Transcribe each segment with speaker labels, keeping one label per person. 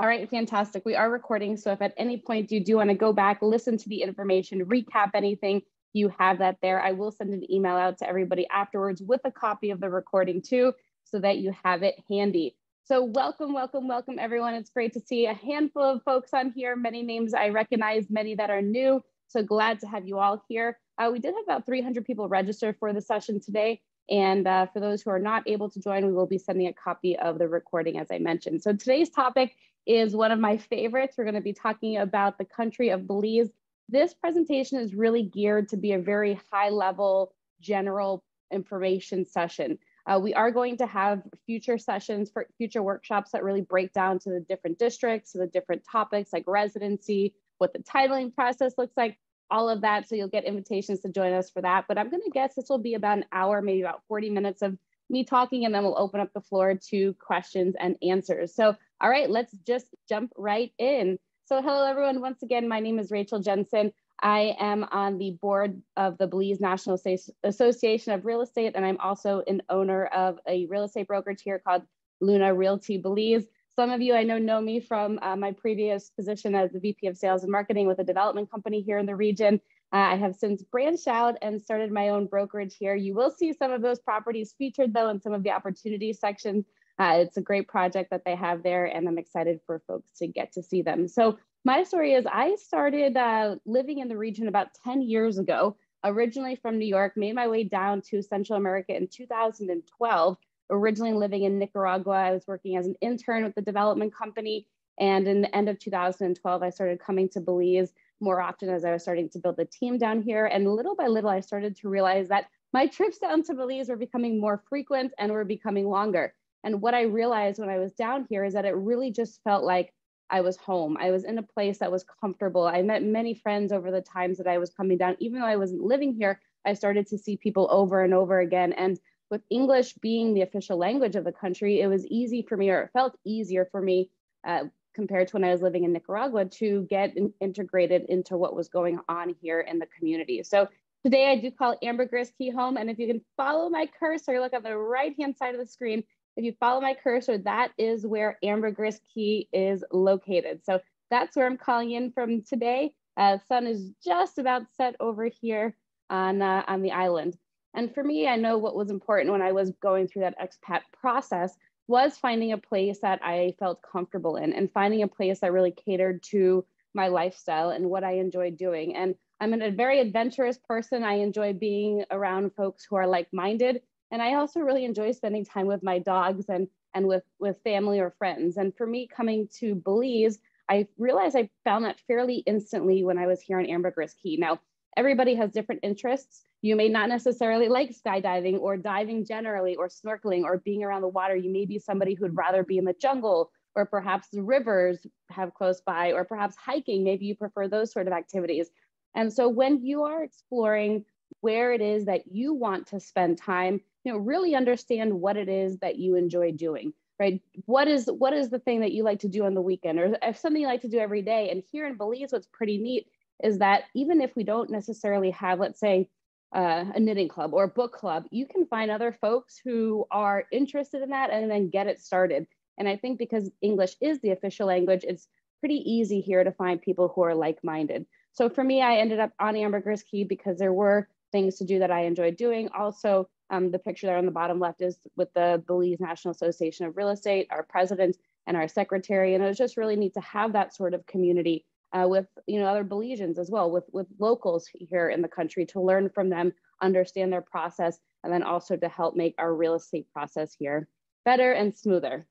Speaker 1: All right, fantastic. We are recording. So if at any point you do want to go back, listen to the information, recap anything, you have that there. I will send an email out to everybody afterwards with a copy of the recording too, so that you have it handy. So welcome, welcome, welcome everyone. It's great to see a handful of folks on here, many names I recognize, many that are new. So glad to have you all here. Uh, we did have about 300 people register for the session today. And uh, for those who are not able to join, we will be sending a copy of the recording as I mentioned. So today's topic is one of my favorites. We're gonna be talking about the country of Belize. This presentation is really geared to be a very high level general information session. Uh, we are going to have future sessions for future workshops that really break down to the different districts, to the different topics like residency, what the titling process looks like, all of that. So you'll get invitations to join us for that. But I'm gonna guess this will be about an hour, maybe about 40 minutes of me talking, and then we'll open up the floor to questions and answers. So all right, let's just jump right in. So hello everyone, once again, my name is Rachel Jensen. I am on the board of the Belize National Association of Real Estate, and I'm also an owner of a real estate brokerage here called Luna Realty Belize. Some of you I know know me from uh, my previous position as the VP of Sales and Marketing with a development company here in the region. Uh, I have since branched out and started my own brokerage here. You will see some of those properties featured though in some of the opportunity sections uh, it's a great project that they have there, and I'm excited for folks to get to see them. So my story is I started uh, living in the region about 10 years ago, originally from New York, made my way down to Central America in 2012. Originally living in Nicaragua, I was working as an intern with the development company. And in the end of 2012, I started coming to Belize more often as I was starting to build a team down here. And little by little, I started to realize that my trips down to Belize were becoming more frequent and were becoming longer. And what I realized when I was down here is that it really just felt like I was home. I was in a place that was comfortable. I met many friends over the times that I was coming down. Even though I wasn't living here, I started to see people over and over again. And with English being the official language of the country, it was easy for me, or it felt easier for me uh, compared to when I was living in Nicaragua to get in integrated into what was going on here in the community. So today I do call Ambergris Caye home. And if you can follow my cursor, look on the right hand side of the screen, if you follow my cursor, that is where Ambergris Caye is located. So that's where I'm calling in from today. Uh, sun is just about set over here on, uh, on the island. And for me, I know what was important when I was going through that expat process was finding a place that I felt comfortable in and finding a place that really catered to my lifestyle and what I enjoyed doing. And I'm a very adventurous person. I enjoy being around folks who are like-minded and I also really enjoy spending time with my dogs and, and with, with family or friends. And for me, coming to Belize, I realized I found that fairly instantly when I was here on Ambergris Caye. Now, everybody has different interests. You may not necessarily like skydiving or diving generally or snorkeling or being around the water. You may be somebody who'd rather be in the jungle or perhaps the rivers have close by or perhaps hiking. Maybe you prefer those sort of activities. And so when you are exploring where it is that you want to spend time, you know really understand what it is that you enjoy doing right? What is what is the thing that you like to do on the weekend? Or if something you like to do every day and here in belize what's pretty neat is that even if we don't necessarily have let's say uh, a knitting club or a book club you can find other folks who are interested in that and then get it started. And i think because english is the official language it's pretty easy here to find people who are like-minded. So for me i ended up on ambergris caye because there were things to do that i enjoy doing also um, the picture there on the bottom left is with the Belize National Association of Real Estate, our president and our secretary. And it was just really neat to have that sort of community uh, with you know other Belizeans as well, with, with locals here in the country to learn from them, understand their process, and then also to help make our real estate process here better and smoother.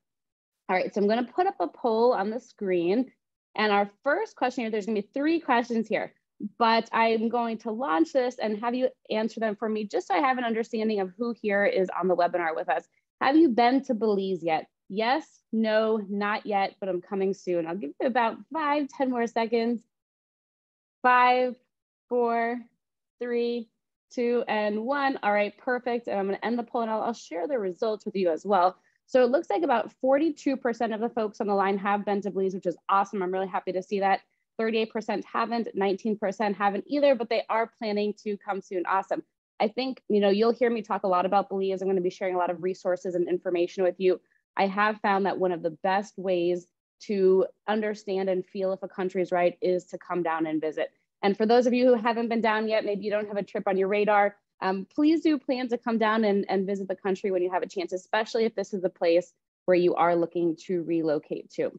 Speaker 1: All right, so I'm gonna put up a poll on the screen. And our first question here, there's gonna be three questions here but I'm going to launch this and have you answer them for me just so I have an understanding of who here is on the webinar with us. Have you been to Belize yet? Yes, no, not yet, but I'm coming soon. I'll give you about five, ten more seconds. Five, four, three, two, and one. All right, perfect. And I'm gonna end the poll and I'll, I'll share the results with you as well. So it looks like about 42% of the folks on the line have been to Belize, which is awesome. I'm really happy to see that. 38% haven't, 19% haven't either, but they are planning to come soon. Awesome. I think, you know, you'll hear me talk a lot about Belize. I'm going to be sharing a lot of resources and information with you. I have found that one of the best ways to understand and feel if a country is right is to come down and visit. And for those of you who haven't been down yet, maybe you don't have a trip on your radar, um, please do plan to come down and, and visit the country when you have a chance, especially if this is a place where you are looking to relocate to.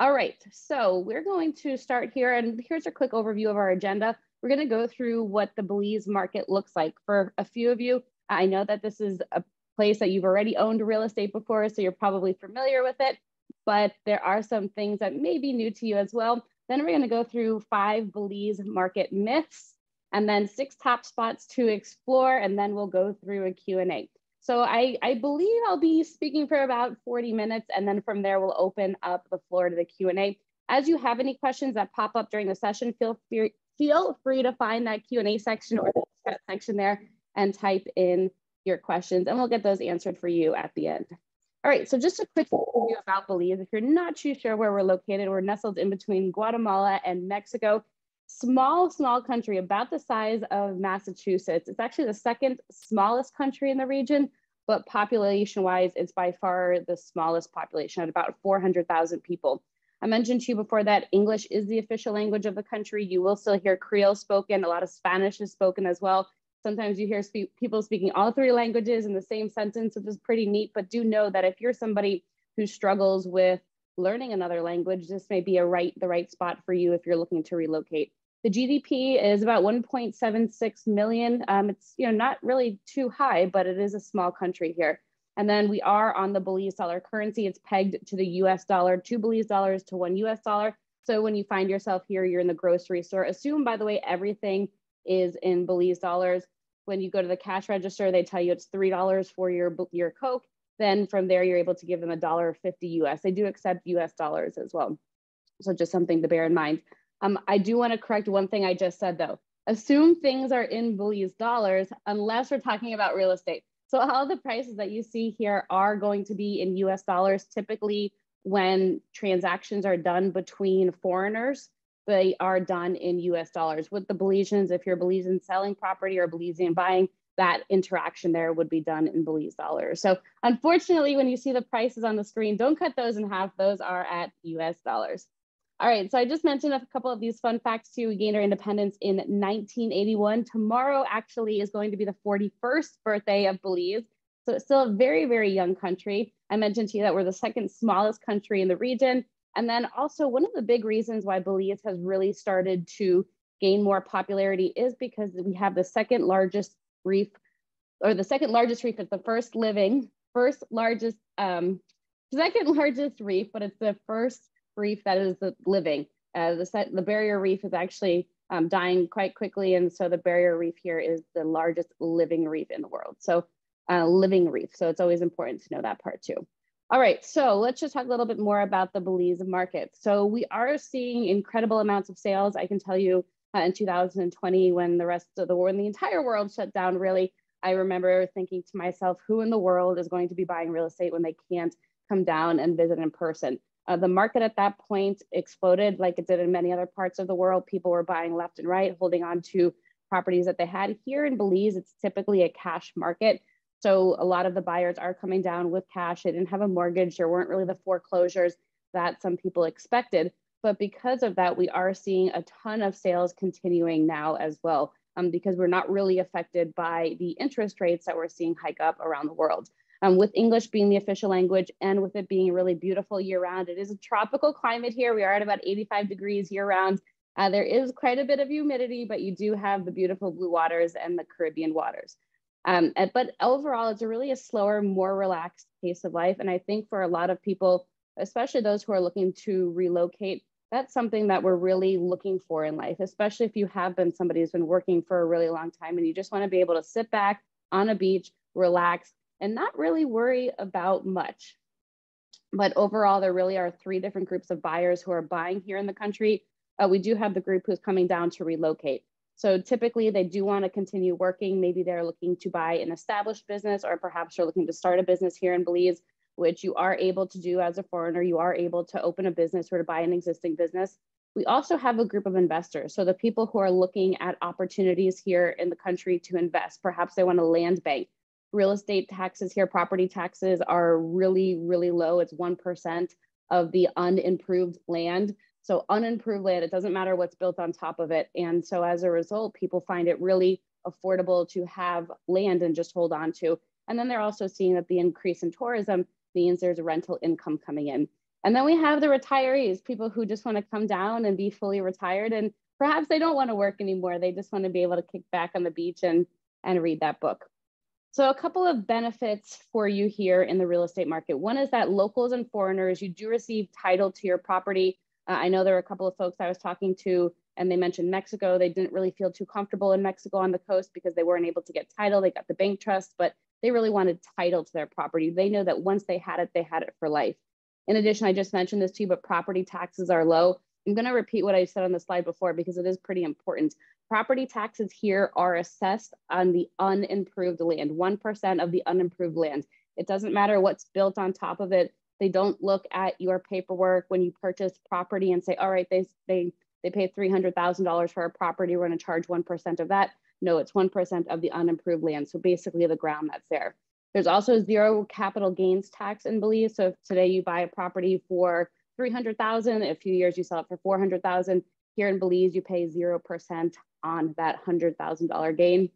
Speaker 1: All right, so we're going to start here and here's a quick overview of our agenda. We're gonna go through what the Belize market looks like. For a few of you, I know that this is a place that you've already owned real estate before, so you're probably familiar with it, but there are some things that may be new to you as well. Then we're gonna go through five Belize market myths and then six top spots to explore, and then we'll go through a Q&A. So I, I believe I'll be speaking for about 40 minutes, and then from there we'll open up the floor to the Q&A. As you have any questions that pop up during the session, feel free, feel free to find that Q&A section or the chat section there and type in your questions, and we'll get those answered for you at the end. All right, so just a quick overview about Belize. If you're not too sure where we're located, we're nestled in between Guatemala and Mexico small, small country, about the size of Massachusetts. It's actually the second smallest country in the region, but population wise, it's by far the smallest population at about 400,000 people. I mentioned to you before that English is the official language of the country. You will still hear Creole spoken, a lot of Spanish is spoken as well. Sometimes you hear spe people speaking all three languages in the same sentence, which is pretty neat. But do know that if you're somebody who struggles with learning another language, this may be a right the right spot for you if you're looking to relocate. The GDP is about 1.76 million. Um, it's you know not really too high, but it is a small country here. And then we are on the Belize dollar currency. It's pegged to the US dollar, two Belize dollars to one US dollar. So when you find yourself here, you're in the grocery store. Assume, by the way, everything is in Belize dollars. When you go to the cash register, they tell you it's $3 for your, your Coke. Then from there, you're able to give them a dollar 50 US. They do accept US dollars as well. So just something to bear in mind. Um, I do want to correct one thing I just said though. Assume things are in Belize dollars unless we're talking about real estate. So all the prices that you see here are going to be in US dollars. Typically, when transactions are done between foreigners, they are done in US dollars. With the Belizeans, if you're Belizean selling property or Belizean buying, that interaction there would be done in Belize dollars. So unfortunately, when you see the prices on the screen, don't cut those in half. Those are at US dollars. All right, so I just mentioned a couple of these fun facts too. We gained our independence in 1981. Tomorrow actually is going to be the 41st birthday of Belize. So it's still a very, very young country. I mentioned to you that we're the second smallest country in the region. And then also one of the big reasons why Belize has really started to gain more popularity is because we have the second largest reef, or the second largest reef is the first living, first largest, um, second largest reef, but it's the first reef that is living. Uh, the, the barrier reef is actually um, dying quite quickly. And so the barrier reef here is the largest living reef in the world. So uh, living reef. So it's always important to know that part too. All right, so let's just talk a little bit more about the Belize market. So we are seeing incredible amounts of sales. I can tell you uh, in 2020 when the rest of the world, the entire world shut down really, I remember thinking to myself, who in the world is going to be buying real estate when they can't come down and visit in person? Uh, the market at that point exploded like it did in many other parts of the world. People were buying left and right, holding on to properties that they had. Here in Belize, it's typically a cash market. So a lot of the buyers are coming down with cash. They didn't have a mortgage. There weren't really the foreclosures that some people expected. But because of that, we are seeing a ton of sales continuing now as well, um, because we're not really affected by the interest rates that we're seeing hike up around the world. Um, with English being the official language and with it being really beautiful year round, it is a tropical climate here. We are at about 85 degrees year round. Uh, there is quite a bit of humidity, but you do have the beautiful blue waters and the Caribbean waters. Um, but overall, it's a really a slower, more relaxed pace of life. And I think for a lot of people, especially those who are looking to relocate, that's something that we're really looking for in life, especially if you have been somebody who's been working for a really long time and you just want to be able to sit back on a beach, relax, and not really worry about much. But overall, there really are three different groups of buyers who are buying here in the country. Uh, we do have the group who's coming down to relocate. So typically they do want to continue working. Maybe they're looking to buy an established business or perhaps they're looking to start a business here in Belize, which you are able to do as a foreigner. You are able to open a business or to buy an existing business. We also have a group of investors. So the people who are looking at opportunities here in the country to invest, perhaps they want a land bank real estate taxes here, property taxes are really, really low. It's 1% of the unimproved land. So unimproved land, it doesn't matter what's built on top of it. And so as a result, people find it really affordable to have land and just hold on to. And then they're also seeing that the increase in tourism means there's rental income coming in. And then we have the retirees, people who just want to come down and be fully retired. And perhaps they don't want to work anymore. They just want to be able to kick back on the beach and, and read that book. So a couple of benefits for you here in the real estate market. One is that locals and foreigners, you do receive title to your property. Uh, I know there were a couple of folks I was talking to and they mentioned Mexico. They didn't really feel too comfortable in Mexico on the coast because they weren't able to get title. They got the bank trust, but they really wanted title to their property. They know that once they had it, they had it for life. In addition, I just mentioned this to you, but property taxes are low. I'm going to repeat what I said on the slide before because it is pretty important. Property taxes here are assessed on the unimproved land, 1% of the unimproved land. It doesn't matter what's built on top of it. They don't look at your paperwork when you purchase property and say, all right, they, they, they pay $300,000 for a property, we're going to charge 1% of that. No, it's 1% of the unimproved land. So basically the ground that's there. There's also zero capital gains tax in Belize. So if today you buy a property for 300,000, a few years you sell it for 400,000. Here in Belize, you pay 0% on that $100,000 gain.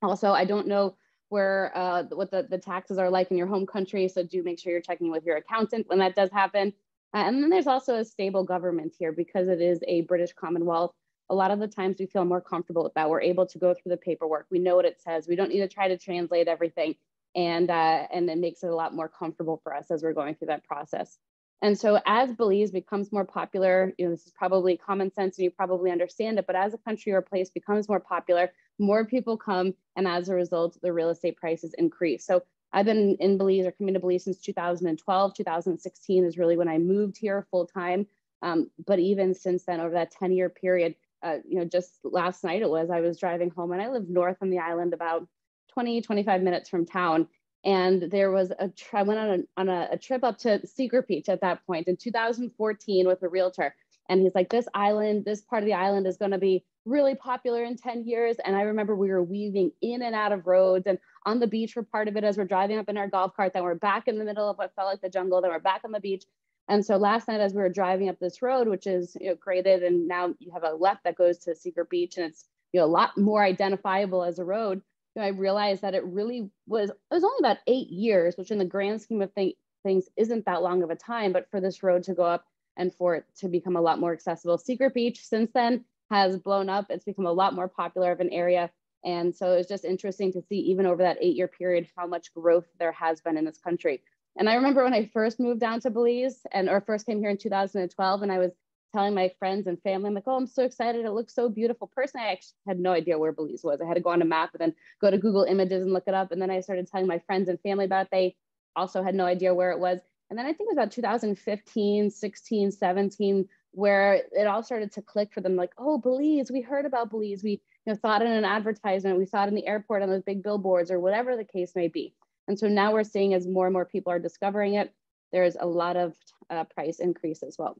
Speaker 1: Also, I don't know where uh, what the, the taxes are like in your home country. So do make sure you're checking with your accountant when that does happen. Uh, and then there's also a stable government here because it is a British Commonwealth. A lot of the times we feel more comfortable with that. We're able to go through the paperwork. We know what it says. We don't need to try to translate everything and uh, and it makes it a lot more comfortable for us as we're going through that process. And so as Belize becomes more popular, you know, this is probably common sense and you probably understand it, but as a country or place becomes more popular, more people come and as a result, the real estate prices increase. So I've been in Belize or coming to Belize since 2012, 2016 is really when I moved here full time. Um, but even since then, over that 10 year period, uh, you know, just last night it was, I was driving home and I live north on the island about 20, 25 minutes from town. And there was a, I went on, a, on a, a trip up to Secret Beach at that point in 2014 with a realtor. And he's like, this island, this part of the island is going to be really popular in 10 years. And I remember we were weaving in and out of roads and on the beach for part of it as we're driving up in our golf cart. Then we're back in the middle of what felt like the jungle. Then we're back on the beach. And so last night, as we were driving up this road, which is you know, graded, and now you have a left that goes to Secret Beach, and it's you know a lot more identifiable as a road know, I realized that it really was, it was only about eight years, which in the grand scheme of th- things isn't that long of a time, but for this road to go up and for it to become a lot more accessible. Secret Beach since then has blown up. It's become a lot more popular of an area. And so it's just interesting to see, even over that eight year period, how much growth there has been in this country. And I remember when I first moved down to Belize and or first came here in 2012, and I was telling my friends and family, I'm like, oh, I'm so excited. It looks so beautiful. Personally, I actually had no idea where Belize was. I had to go on a map and then go to Google Images and look it up. And then I started telling my friends and family about it. They also had no idea where it was. And then I think it was about 2015, 16, 17, where it all started to click for them like, oh, Belize, we heard about Belize. We you know, saw it in an advertisement. We saw it in the airport on those big billboards or whatever the case may be. And so now we're seeing as more and more people are discovering it, there's a lot of uh, price increase as well.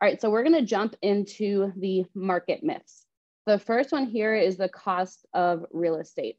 Speaker 1: All right, so we're gonna jump into the market myths. The first one here is the cost of real estate.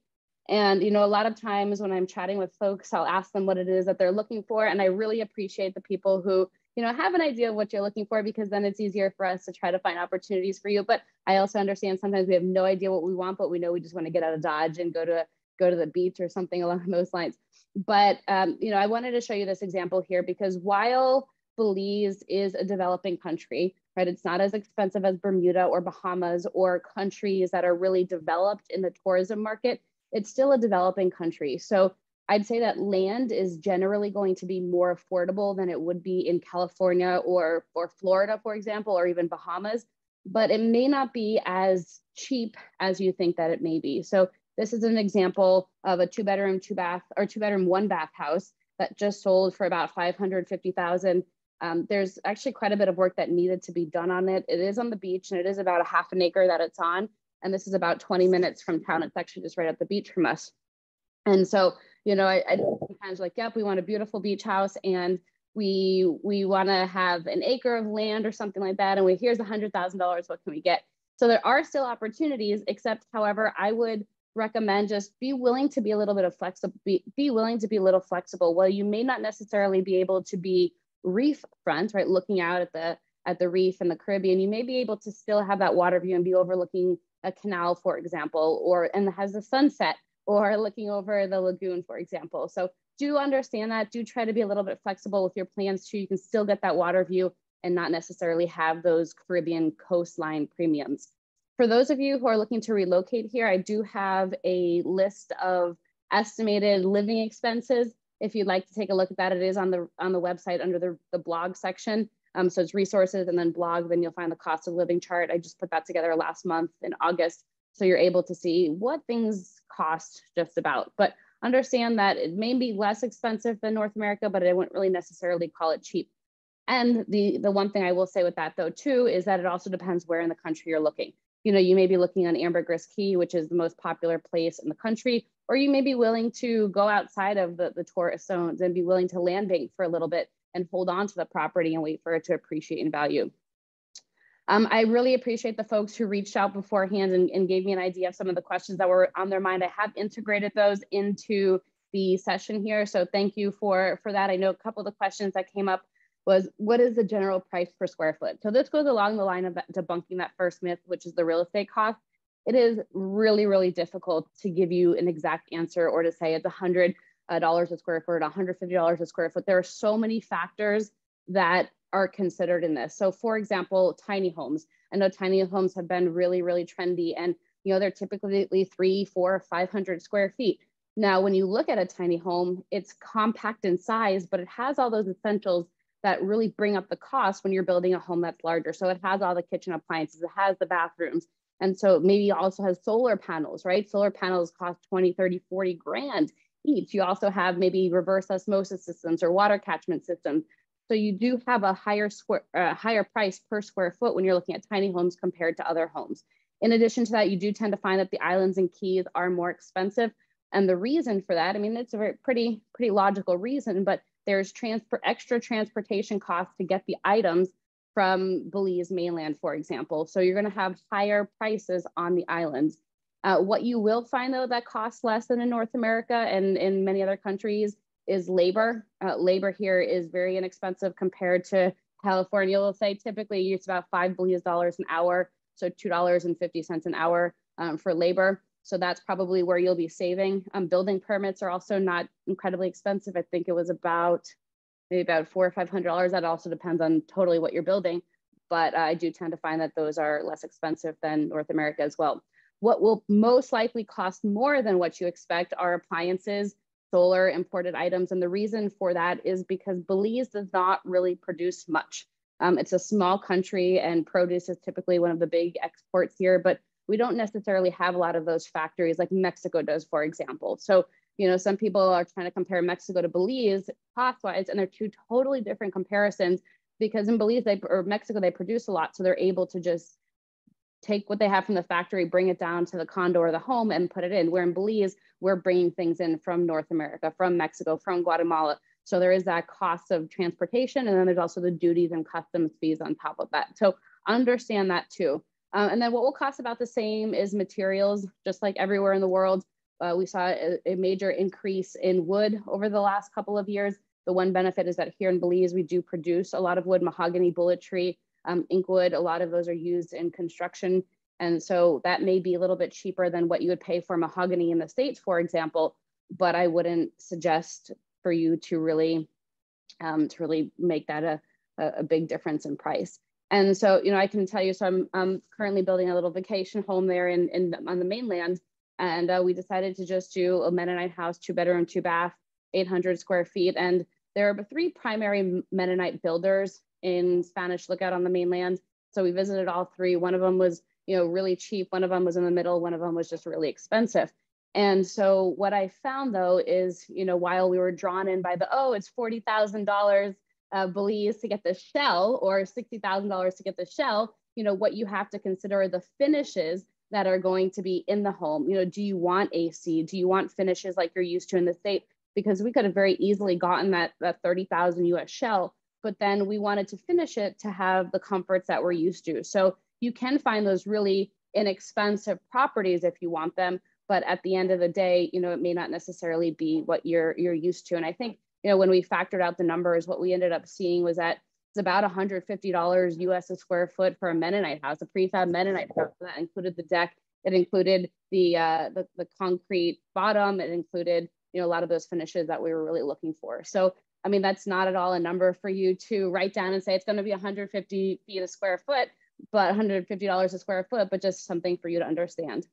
Speaker 1: And you know, a lot of times when I'm chatting with folks, I'll ask them what it is that they're looking for. And I really appreciate the people who, you know, have an idea of what you're looking for because then it's easier for us to try to find opportunities for you. But I also understand sometimes we have no idea what we want, but we know we just want to get out of Dodge and go to go to the beach or something along those lines. But um, you know, I wanted to show you this example here because while Belize is a developing country, right? It's not as expensive as Bermuda or Bahamas or countries that are really developed in the tourism market. It's still a developing country. So I'd say that land is generally going to be more affordable than it would be in California or, or Florida, for example, or even Bahamas, but it may not be as cheap as you think that it may be. So this is an example of a two bedroom, two bath or two bedroom, one bath house that just sold for about 550,000 um, there's actually quite a bit of work that needed to be done on it. It is on the beach and it is about a half an acre that it's on. And this is about 20 minutes from town. It's actually just right at the beach from us. And so, you know, I, I sometimes like, yep, we want a beautiful beach house and we we want to have an acre of land or something like that. And we here's a hundred thousand dollars. What can we get? So there are still opportunities, except however, I would recommend just be willing to be a little bit of flexible, be, be willing to be a little flexible. While you may not necessarily be able to be reef front, right, looking out at the at the reef in the Caribbean, you may be able to still have that water view and be overlooking a canal, for example, or and has a sunset or looking over the lagoon, for example. So do understand that. Do try to be a little bit flexible with your plans too. You can still get that water view and not necessarily have those Caribbean coastline premiums. For those of you who are looking to relocate here, I do have a list of estimated living expenses. If you'd like to take a look at that, it is on the on the website under the, the blog section. Um, so it's resources and then blog, then you'll find the cost of living chart. I just put that together last month in August. So you're able to see what things cost just about. But understand that it may be less expensive than North America, but I wouldn't really necessarily call it cheap. And the, the one thing I will say with that though too, is that it also depends where in the country you're looking. You know, you may be looking on Ambergris Caye, which is the most popular place in the country, or you may be willing to go outside of the, the tourist zones and be willing to land bank for a little bit and hold on to the property and wait for it to appreciate in value. Um, I really appreciate the folks who reached out beforehand and, and, gave me an idea of some of the questions that were on their mind. I have integrated those into the session here. So thank you for, for that. I know a couple of the questions that came up was what is the general price per square foot? So this goes along the line of debunking that first myth, which is the real estate cost. It is really, really difficult to give you an exact answer or to say it's $100 uh, a square foot, $150 a square foot. There are so many factors that are considered in this. So for example, tiny homes. I know tiny homes have been really, really trendy and you know, they're typically three, four, 500 square feet. Now, when you look at a tiny home, it's compact in size, but it has all those essentials that really bring up the cost when you're building a home that's larger. So it has all the kitchen appliances, it has the bathrooms. And so maybe also has solar panels, right? Solar panels cost 20, 30, 40 grand each. You also have maybe reverse osmosis systems or water catchment systems. So you do have a higher square, uh, higher price per square foot when you're looking at tiny homes compared to other homes. In addition to that, you do tend to find that the islands and keys are more expensive. And the reason for that, I mean, it's a very pretty, pretty logical reason, but there's transfer, extra transportation costs to get the items from Belize mainland, for example. So you're gonna have higher prices on the islands. Uh, what you will find though that costs less than in North America and in many other countries is labor. Uh, labor here is very inexpensive compared to California. We'll say typically it's about five Belize dollars an hour, so $2.50 an hour um, for labor. So that's probably where you'll be saving. Um, building permits are also not incredibly expensive. I think it was about maybe about four or five hundred dollars. That also depends on totally what you're building, but uh, I do tend to find that those are less expensive than North America as well. What will most likely cost more than what you expect are appliances solar imported items. And the reason for that is because Belize does not really produce much. Um, it's a small country and produce is typically one of the big exports here, but we don't necessarily have a lot of those factories like Mexico does, for example. So, you know, some people are trying to compare Mexico to Belize cost wise, and they're two totally different comparisons because in Belize they, or Mexico, they produce a lot. So they're able to just take what they have from the factory, bring it down to the condo or the home and put it in. Where in Belize, we're bringing things in from North America, from Mexico, from Guatemala. So there is that cost of transportation. And then there's also the duties and customs fees on top of that. So understand that too. Uh, and then what will cost about the same is materials, just like everywhere in the world. Uh, we saw a, a, major increase in wood over the last couple of years. The one benefit is that here in Belize, we do produce a lot of wood, mahogany, bullet tree, um, inkwood, a lot of those are used in construction. And so that may be a little bit cheaper than what you would pay for mahogany in the States, for example, but I wouldn't suggest for you to really, um, to really make that a, a big difference in price. And so, you know, I can tell you, so I'm, I'm currently building a little vacation home there in, in on the mainland. And uh, we decided to just do a Mennonite house, two bedroom, two bath, 800 square feet. And there are three primary Mennonite builders in Spanish Lookout on the mainland. So we visited all three. One of them was, you know, really cheap. One of them was in the middle. One of them was just really expensive. And so what I found though is, you know, while we were drawn in by the, oh, it's $40,000 uh, Belize to get the shell or $60,000 to get the shell, you know, what you have to consider are the finishes that are going to be in the home. You know, do you want AC? Do you want finishes like you're used to in the state? Because we could have very easily gotten that, that 30,000 US shell but then we wanted to finish it to have the comforts that we're used to. So you can find those really inexpensive properties if you want them, but at the end of the day, you know, it may not necessarily be what you're you're used to. And I think you know, when we factored out the numbers, what we ended up seeing was that it's about $150 US a square foot for a Mennonite house, a prefab Mennonite house that included the deck. It included the, uh, the, the concrete bottom. It included, you know, a lot of those finishes that we were really looking for. So, I mean, that's not at all a number for you to write down and say it's going to be 150 feet a square foot, but $150 a square foot, but just something for you to understand.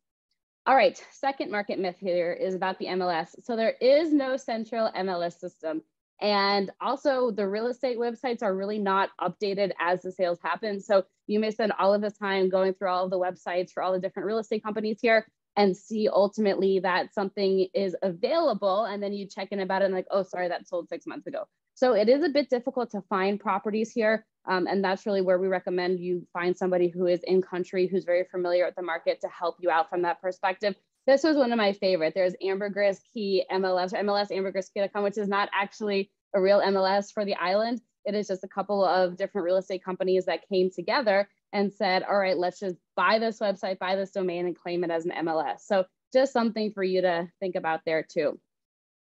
Speaker 1: All right, second market myth here is about the MLS. So there is no central MLS system. And also the real estate websites are really not updated as the sales happen. So you may spend all of this time going through all of the websites for all the different real estate companies here and see ultimately that something is available. And then you check in about it and like, oh, sorry, that sold six months ago. So it is a bit difficult to find properties here. Um, and that's really where we recommend you find somebody who is in country, who's very familiar with the market to help you out from that perspective. This was one of my favorite. There's Ambergris Caye MLS or MLS ambergriskey.com, which is not actually a real MLS for the island. It is just a couple of different real estate companies that came together and said, all right, let's just buy this website, buy this domain and claim it as an MLS. So just something for you to think about there too.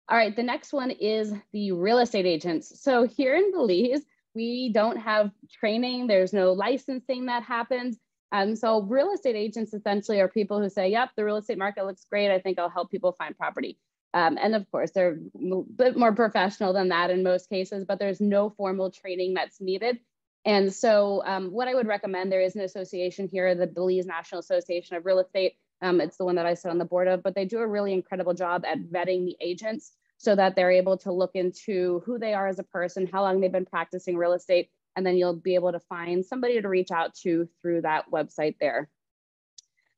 Speaker 1: All right, the next one is the real estate agents. So here in Belize, we don't have training. There's no licensing that happens. Um, so real estate agents essentially are people who say, yep, the real estate market looks great. I think I'll help people find property. Um, and of course, they're a bit more professional than that in most cases, but there's no formal training that's needed. And so um, what I would recommend, there is an association here, the Belize National Association of Real Estate. Um, it's the one that I sit on the board of, but they do a really incredible job at vetting the agents so that they're able to look into who they are as a person, how long they've been practicing real estate, and then you'll be able to find somebody to reach out to through that website there.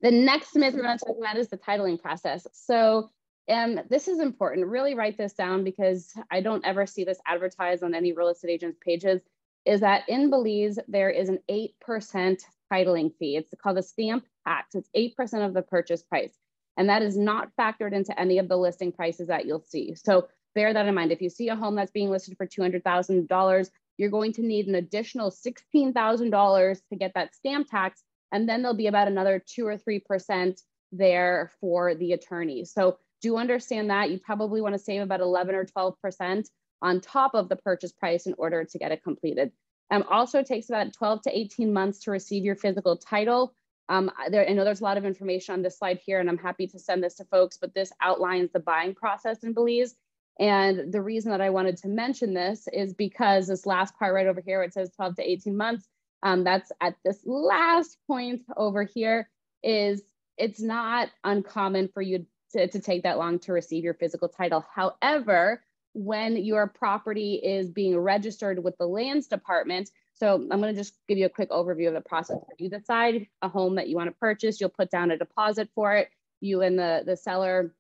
Speaker 1: The next myth we're going to talk about is the titling process. So um, this is important. Really write this down because I don't ever see this advertised on any real estate agents' pages. Is that in Belize there is an 8% titling fee. It's called the stamp tax. It's 8% of the purchase price. And that is not factored into any of the listing prices that you'll see. So bear that in mind. If you see a home that's being listed for $200,000, you're going to need an additional $16,000 to get that stamp tax. And then there'll be about another two or 3% there for the attorney. So do understand that you probably want to save about 11 or 12% on top of the purchase price in order to get it completed. Um, also takes about 12 to 18 months to receive your physical title. Um, there, I know there's a lot of information on this slide here and I'm happy to send this to folks, but this outlines the buying process in Belize. And the reason that I wanted to mention this is because this last part right over here, it says 12 to 18 months, um, that's at this last point over here is it's not uncommon for you to, to take that long to receive your physical title. However, when your property is being registered with the lands department, so I'm going to just give you a quick overview of the process. You decide a home that you want to purchase, you'll put down a deposit for it. You and the, the seller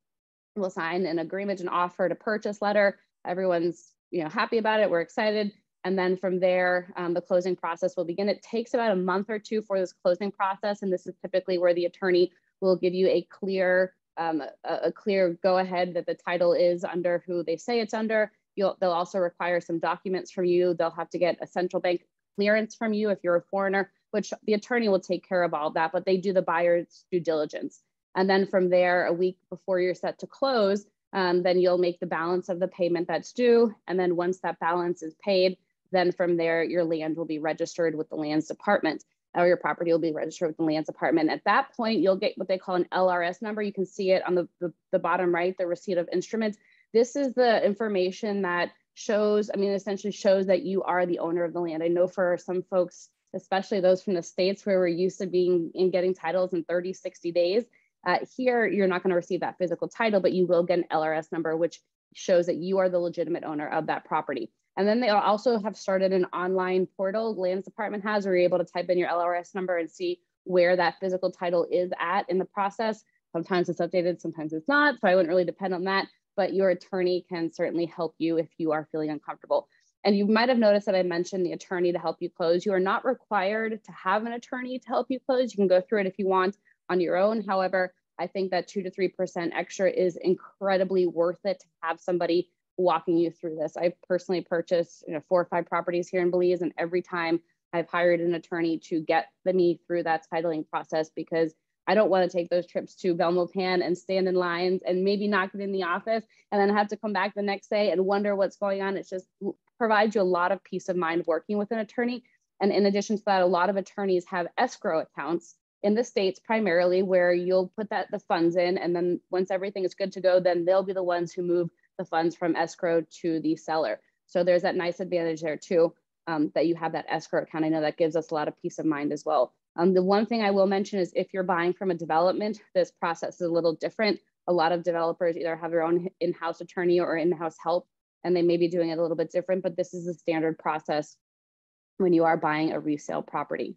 Speaker 1: will sign an agreement, an offer to purchase letter. Everyone's you know happy about it. We're excited. And then from there, um, the closing process will begin. It takes about a month or two for this closing process. And this is typically where the attorney will give you a clear um, a, a, clear go ahead that the title is under who they say it's under. You'll, they'll also require some documents from you. They'll have to get a central bank clearance from you if you're a foreigner, which the attorney will take care of all that, but they do the buyer's due diligence. And then from there, a week before you're set to close, um, then you'll make the balance of the payment that's due. And then once that balance is paid, then from there, your land will be registered with the lands department or your property will be registered with the lands department. At that point, you'll get what they call an LRS number. You can see it on the, the, the bottom right, the receipt of instruments. This is the information that shows, I mean, essentially shows that you are the owner of the land. I know for some folks, especially those from the States where we're used to being in getting titles in 30, 60 days, uh, here you're not gonna receive that physical title, but you will get an LRS number, which shows that you are the legitimate owner of that property. And then they also have started an online portal, Lands Department has, where you're able to type in your LRS number and see where that physical title is at in the process. Sometimes it's updated, sometimes it's not. So I wouldn't really depend on that, but your attorney can certainly help you if you are feeling uncomfortable. And you might have noticed that I mentioned the attorney to help you close. You are not required to have an attorney to help you close. You can go through it if you want on your own. However, I think that two to 3% extra is incredibly worth it to have somebody walking you through this. I've personally purchased you know, four or five properties here in Belize, and every time I've hired an attorney to get me through that titling process because I don't want to take those trips to Belmopan and stand in lines and maybe not get in the office and then have to come back the next day and wonder what's going on. It's just provides you a lot of peace of mind working with an attorney. And in addition to that, a lot of attorneys have escrow accounts in the states primarily where you'll put that the funds in and then once everything is good to go then they'll be the ones who move the funds from escrow to the seller. So there's that nice advantage there too um, that you have that escrow account. I know that gives us a lot of peace of mind as well. Um, the one thing i will mention is if you're buying from a development this process is a little different. A lot of developers either have their own in-house attorney or in-house help and they may be doing it a little bit different but this is the standard process when you are buying a resale property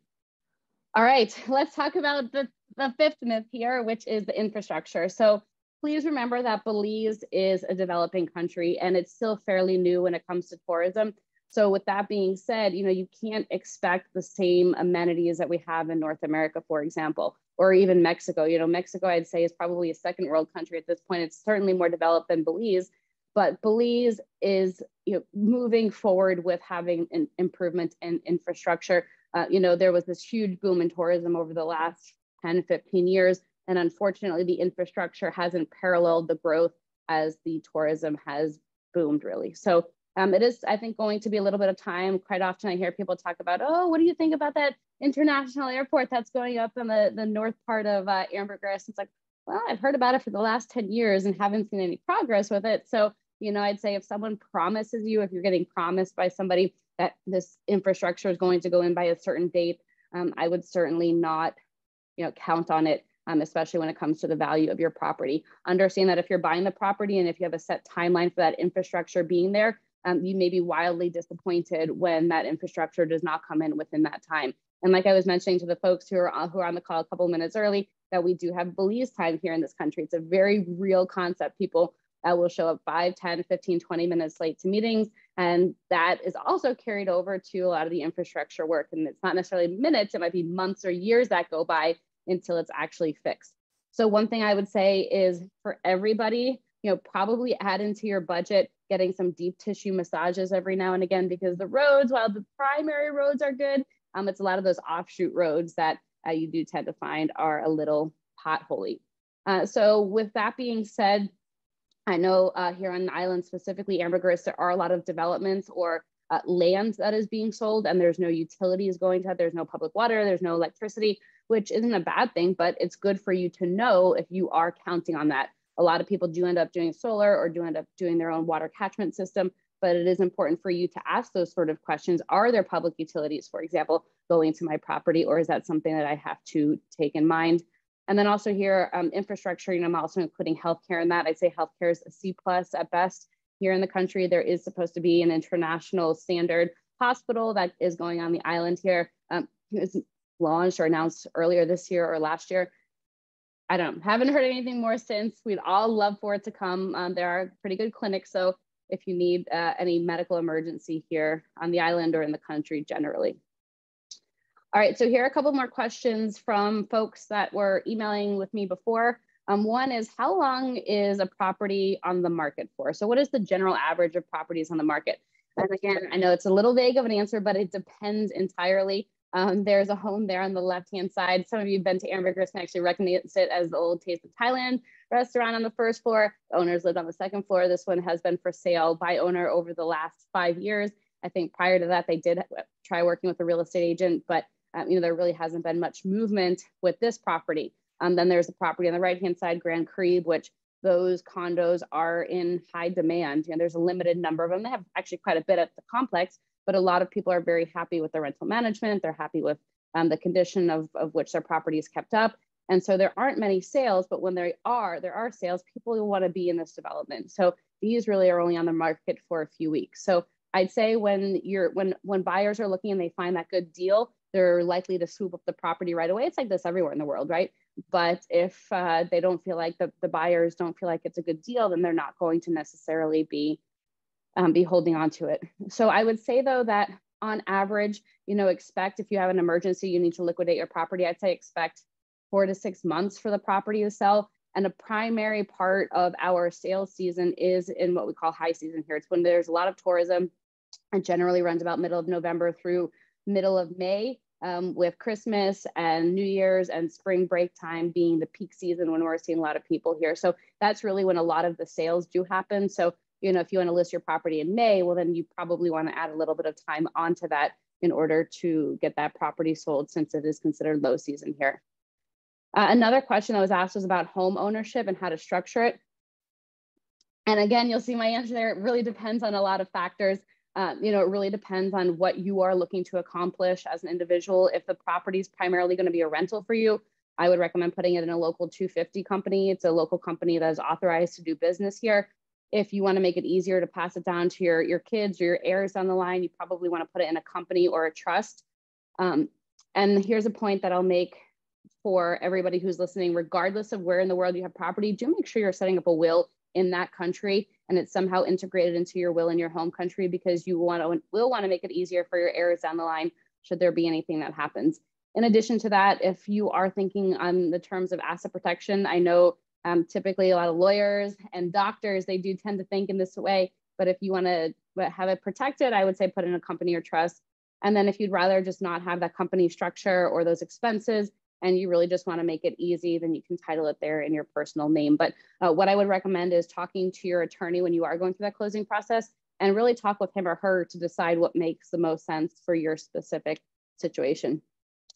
Speaker 1: all right, let's talk about the, the fifth myth here, which is the infrastructure. So please remember that Belize is a developing country and it's still fairly new when it comes to tourism. So with that being said, you know, you can't expect the same amenities that we have in North America, for example, or even Mexico. You know, Mexico, I'd say, is probably a second world country at this point. It's certainly more developed than Belize, but Belize is you know, moving forward with having an improvement in infrastructure uh, you know, there was this huge boom in tourism over the last 10, 15 years. And unfortunately, the infrastructure hasn't paralleled the growth as the tourism has boomed really. So um, it is, I think, going to be a little bit of time. Quite often I hear people talk about, oh, what do you think about that international airport that's going up in the, the north part of uh, Ambergris? It's like, well, I've heard about it for the last 10 years and haven't seen any progress with it. So, you know, I'd say if someone promises you, if you're getting promised by somebody, that this infrastructure is going to go in by a certain date, um, I would certainly not, you know, count on it, um, especially when it comes to the value of your property. Understand that if you're buying the property and if you have a set timeline for that infrastructure being there, um, you may be wildly disappointed when that infrastructure does not come in within that time. And like I was mentioning to the folks who are, who are on the call a couple minutes early, that we do have Belize time here in this country. It's a very real concept. People will show up 5, 10, 15, 20 minutes late to meetings. And that is also carried over to a lot of the infrastructure work. And it's not necessarily minutes, it might be months or years that go by until it's actually fixed. So one thing I would say is for everybody, you know, probably add into your budget getting some deep tissue massages every now and again because the roads, while the primary roads are good, um, it's a lot of those offshoot roads that uh, you do tend to find are a little potholy. Uh, so with that being said, I know uh, here on the island, specifically Ambergris, there are a lot of developments or uh, land that is being sold and there's no utilities going to that. There's no public water, there's no electricity, which isn't a bad thing, but it's good for you to know if you are counting on that. A lot of people do end up doing solar or do end up doing their own water catchment system, but it is important for you to ask those sort of questions. Are there public utilities, for example, going to my property, or is that something that I have to take in mind? And then also here, um, infrastructure, you know, I'm also including healthcare in that. I'd say healthcare is a C plus at best here in the country. There is supposed to be an international standard hospital that is going on the island here. Um, it was launched or announced earlier this year or last year. I don't haven't heard anything more since. We'd all love for it to come. Um, there are pretty good clinics. So if you need uh, any medical emergency here on the island or in the country generally. All right, so here are a couple more questions from folks that were emailing with me before. Um, one is how long is a property on the market for? So what is the general average of properties on the market? And again, I know it's a little vague of an answer, but it depends entirely. Um, there's a home there on the left-hand side. Some of you have been to Ambergris and actually recognize it as the old Taste of Thailand restaurant on the first floor. The owners lived on the second floor. This one has been for sale by owner over the last five years. I think prior to that, they did try working with a real estate agent, but um, you know, there really hasn't been much movement with this property. Um, then there's the property on the right-hand side, Grand Caribe, which those condos are in high demand. You know, there's a limited number of them. They have actually quite a bit at the complex, but a lot of people are very happy with the rental management. They're happy with um, the condition of, of which their property is kept up. And so there aren't many sales, but when there are, there are sales, people want to be in this development. So these really are only on the market for a few weeks. So I'd say when you're when when buyers are looking and they find that good deal, they're likely to swoop up the property right away. It's like this everywhere in the world, right? But if uh, they don't feel like the, the buyers don't feel like it's a good deal, then they're not going to necessarily be um, be holding on to it. So I would say though that on average, you know, expect if you have an emergency, you need to liquidate your property. I'd say expect four to six months for the property to sell. And a primary part of our sales season is in what we call high season here. It's when there's a lot of tourism. It generally runs about middle of November through middle of May. um, with Christmas and New Year's and spring break time being the peak season when we're seeing a lot of people here. So that's really when a lot of the sales do happen. So, you know, if you want to list your property in May, well, then you probably want to add a little bit of time onto that in order to get that property sold since it is considered low season here. Uh, another question that was asked was about home ownership and how to structure it. And again, you'll see my answer there. It really depends on a lot of factors. Um, you know, it really depends on what you are looking to accomplish as an individual. If the property is primarily going to be a rental for you, I would recommend putting it in a local 250 company. It's a local company that is authorized to do business here. If you want to make it easier to pass it down to your, your kids or your heirs down the line, you probably want to put it in a company or a trust. Um, and here's a point that I'll make for everybody who's listening, regardless of where in the world you have property, do make sure you're setting up a will in that country and it's somehow integrated into your will in your home country because you want to will want to make it easier for your heirs down the line should there be anything that happens. In addition to that, if you are thinking on the terms of asset protection, I know um, typically a lot of lawyers and doctors, they do tend to think in this way, but if you want to have it protected, I would say put in a company or trust. And then if you'd rather just not have that company structure or those expenses, and you really just want to make it easy, then you can title it there in your personal name. But uh, what I would recommend is talking to your attorney when you are going through that closing process and really talk with him or her to decide what makes the most sense for your specific situation.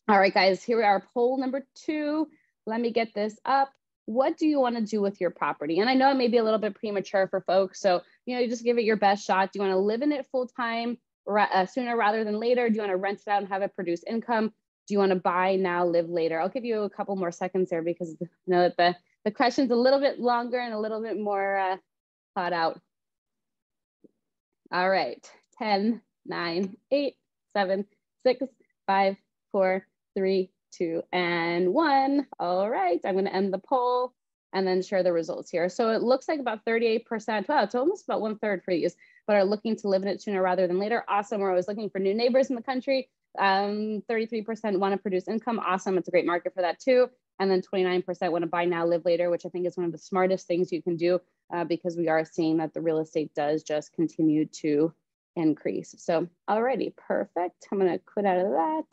Speaker 1: All right, guys, here we are, poll number two. Let me get this up. What do you want to do with your property? And I know it may be a little bit premature for folks. So, you know, you just give it your best shot. Do you want to live in it full time uh, sooner rather than later? Do you want to rent it out and have it produce income? Do you want to buy now, live later? I'll give you a couple more seconds there because I know that the, the question's a little bit longer and a little bit more uh, thought out. All right, 10, 9, 8, 7, 6, 5, 4, 3, 2, and 1. All right, I'm going to end the poll and then share the results here. So it looks like about 38%, wow, it's almost about one third for these, but are looking to live in it sooner rather than later. Awesome, we're always looking for new neighbors in the country. Um, 33% want to produce income. Awesome. It's a great market for that too. And then 29% want to buy now, live later, which I think is one of the smartest things you can do uh, because we are seeing that the real estate does just continue to increase. So, alrighty, perfect. I'm going to quit out of that.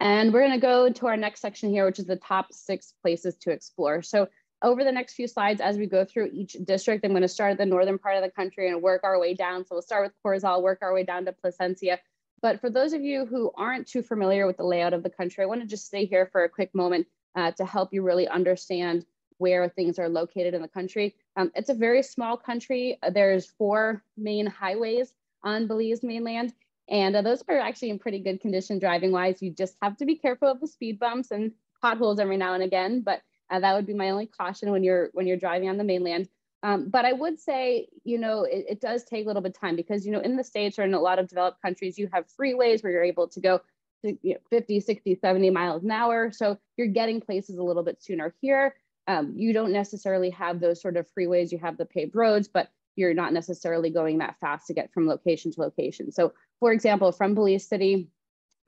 Speaker 1: And we're going to go to our next section here, which is the top six places to explore. So, over the next few slides, as we go through each district, I'm going to start at the northern part of the country and work our way down. So, we'll start with Corozal, work our way down to Placencia, but for those of you who aren't too familiar with the layout of the country, I want to just stay here for a quick moment uh, to help you really understand where things are located in the country. Um, it's a very small country. There's four main highways on Belize mainland, and uh, those are actually in pretty good condition driving wise. You just have to be careful of the speed bumps and potholes every now and again, but uh, that would be my only caution when you're when you're driving on the mainland. Um, but I would say, you know, it, it, does take a little bit of time because, you know, in the States or in a lot of developed countries, you have freeways where you're able to go to, you know, 50, 60, 70 miles an hour. So you're getting places a little bit sooner here. Um, you don't necessarily have those sort of freeways. You have the paved roads, but you're not necessarily going that fast to get from location to location. So for example, from Belize City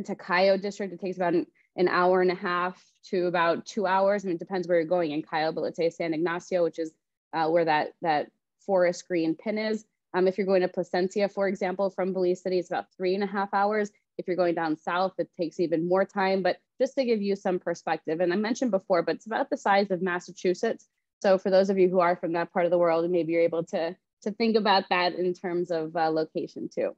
Speaker 1: to Cayo district, it takes about an, an hour and a half to about two hours. I mean, it depends where you're going in Cayo, but let's say San Ignacio, which is uh, where that, that forest green pin is. Um, if you're going to Placencia, for example, from Belize City, it's about three and a half hours. If you're going down south, it takes even more time, but just to give you some perspective, and I mentioned before, but it's about the size of Massachusetts. So for those of you who are from that part of the world, maybe you're able to, to think about that in terms of uh, location too.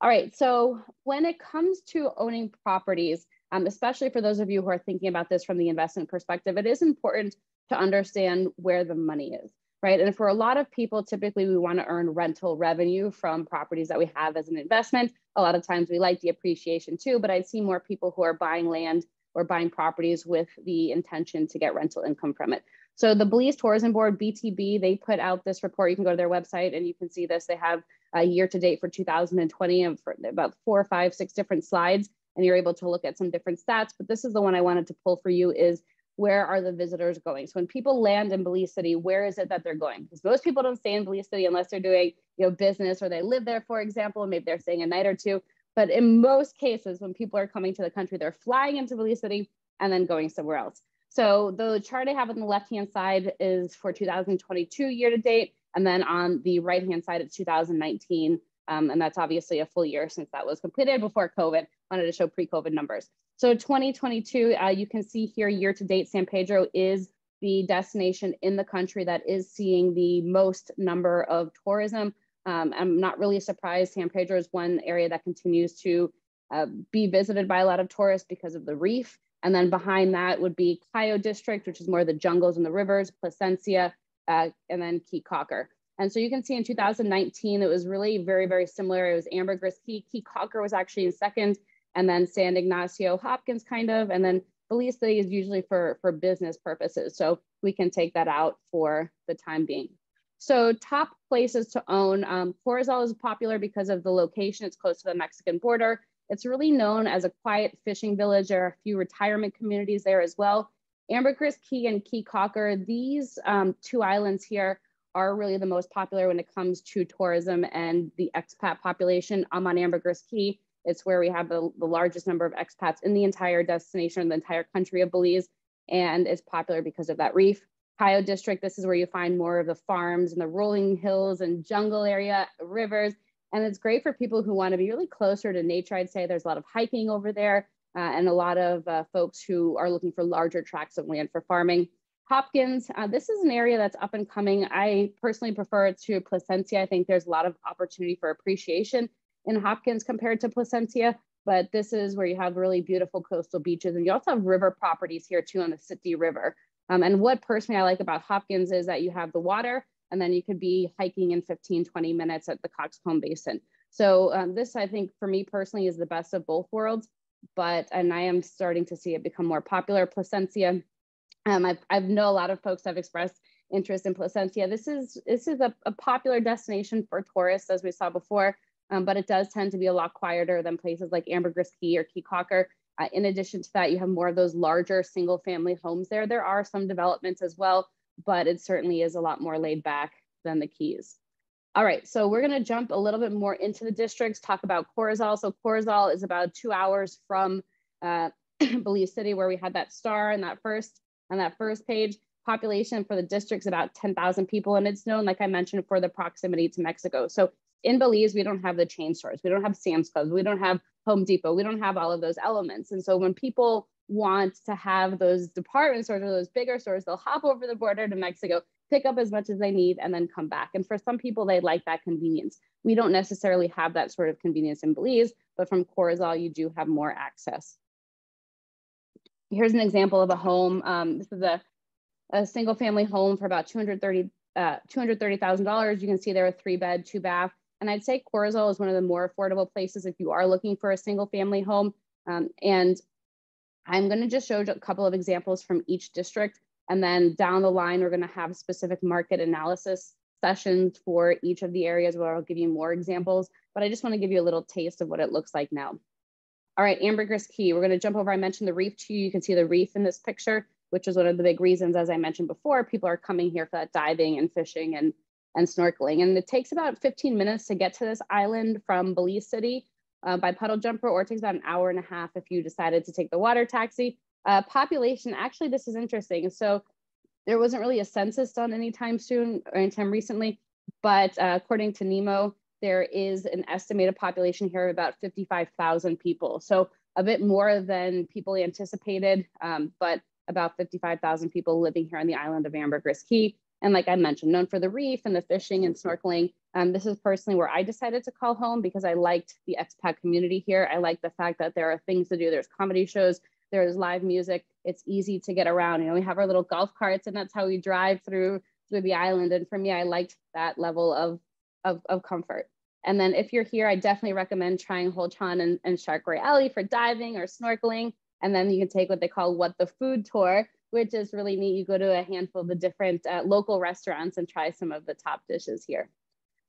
Speaker 1: All right, so when it comes to owning properties, um, especially for those of you who are thinking about this from the investment perspective, it is important to understand where the money is right? And for a lot of people, typically we want to earn rental revenue from properties that we have as an investment. A lot of times we like the appreciation too, but I see more people who are buying land or buying properties with the intention to get rental income from it. So the Belize Tourism Board, BTB, they put out this report. You can go to their website and you can see this. They have a year to date for 2020 and for about four or five, six different slides. And you're able to look at some different stats, but this is the one I wanted to pull for you is where are the visitors going? So when people land in Belize City, where is it that they're going? Because most people don't stay in Belize City unless they're doing you know business or they live there, for example, maybe they're staying a night or two. But in most cases, when people are coming to the country, they're flying into Belize City and then going somewhere else. So the chart I have on the left-hand side is for 2022 year to date. And then on the right-hand side, it's 2019 Um, and that's obviously a full year since that was completed before COVID. Wanted to show pre-COVID numbers. So 2022, uh, you can see here year to date, San Pedro is the destination in the country that is seeing the most number of tourism. Um, I'm not really surprised. San Pedro is one area that continues to uh, be visited by a lot of tourists because of the reef. And then behind that would be Cayo District, which is more the jungles and the rivers, Placencia, uh, and then Caye Caulker. And so you can see in 2019, it was really very, very similar. It was Ambergris Caye. Key Cocker was actually in second, and then San Ignacio Hopkins kind of, and then City is usually for, for business purposes. So we can take that out for the time being. So top places to own, um, Corozal is popular because of the location. It's close to the Mexican border. It's really known as a quiet fishing village. There are a few retirement communities there as well. Ambergris Caye and Caye Caulker, these um, two islands here are really the most popular when it comes to tourism and the expat population. I'm on Ambergris Caye. It's where we have the, the largest number of expats in the entire destination, the entire country of Belize, and is popular because of that reef. Cayo district, this is where you find more of the farms and the rolling hills and jungle area, rivers. And it's great for people who want to be really closer to nature. I'd say there's a lot of hiking over there uh, and a lot of uh, folks who are looking for larger tracts of land for farming. Hopkins, uh, this is an area that's up and coming. I personally prefer it to Placencia. I think there's a lot of opportunity for appreciation in Hopkins compared to Placencia, but this is where you have really beautiful coastal beaches. And you also have river properties here too on the Sittee River. Um, and what personally I like about Hopkins is that you have the water and then you could be hiking in 15, 20 minutes at the Cockscomb Basin. So um, this, I think for me personally is the best of both worlds, but, and I am starting to see it become more popular. Placencia, um, I've, I've know a lot of folks have expressed interest in Placencia. This is, this is a, a popular destination for tourists as we saw before, um, but it does tend to be a lot quieter than places like Ambergris Caye or Caye Caulker. Uh, in addition to that, you have more of those larger single family homes there. There are some developments as well, but it certainly is a lot more laid back than the Keys. All right, so we're gonna jump a little bit more into the districts, talk about Corozal. So Corozal is about two hours from uh, Belize City where we had that star and that first on that first page. Population for the district's about 10,000 people, and it's known, like I mentioned, for the proximity to Mexico. So in Belize, we don't have the chain stores, we don't have Sam's Clubs, we don't have Home Depot. We don't have all of those elements. And so when people want to have those department stores or those bigger stores, they'll hop over the border to Mexico, pick up as much as they need, and then come back. And for some people, they like that convenience. We don't necessarily have that sort of convenience in Belize, but from Corozal, you do have more access. Here's an example of a home. Um, this is a, a single family home for about 230 uh, $230,000. You can see there a three bed, two bath. And I'd say Corozal is one of the more affordable places if you are looking for a single family home. Um, and I'm going to just show a couple of examples from each district. And then down the line, we're going to have specific market analysis sessions for each of the areas where I'll give you more examples. But I just want to give you a little taste of what it looks like now. All right, Ambergris Caye. We're going to jump over. I mentioned the reef to you. You can see the reef in this picture, which is one of the big reasons, as I mentioned before, people are coming here for that diving and fishing and and snorkeling. And it takes about 15 minutes to get to this island from Belize City uh, by puddle jumper, or it takes about an hour and a half if you decided to take the water taxi. Uh, population, actually, this is interesting. So there wasn't really a census done anytime soon or anytime recently, but uh, according to NEMO, there is an estimated population here of about 55,000 people. So a bit more than people anticipated, um, but about 55,000 people living here on the island of Ambergris Caye. And like I mentioned, known for the reef and the fishing and snorkeling. Um, this is personally where I decided to call home because I liked the expat community here. I like the fact that there are things to do. There's comedy shows, there's live music. It's easy to get around. You know, we have our little golf carts and that's how we drive through through the island. And for me, I liked that level of, of, of comfort. And then if you're here, I definitely recommend trying Hol Chan and, and Shark Alley for diving or snorkeling. And then you can take what they call what the food tour, which is really neat. You go to a handful of the different uh, local restaurants and try some of the top dishes here.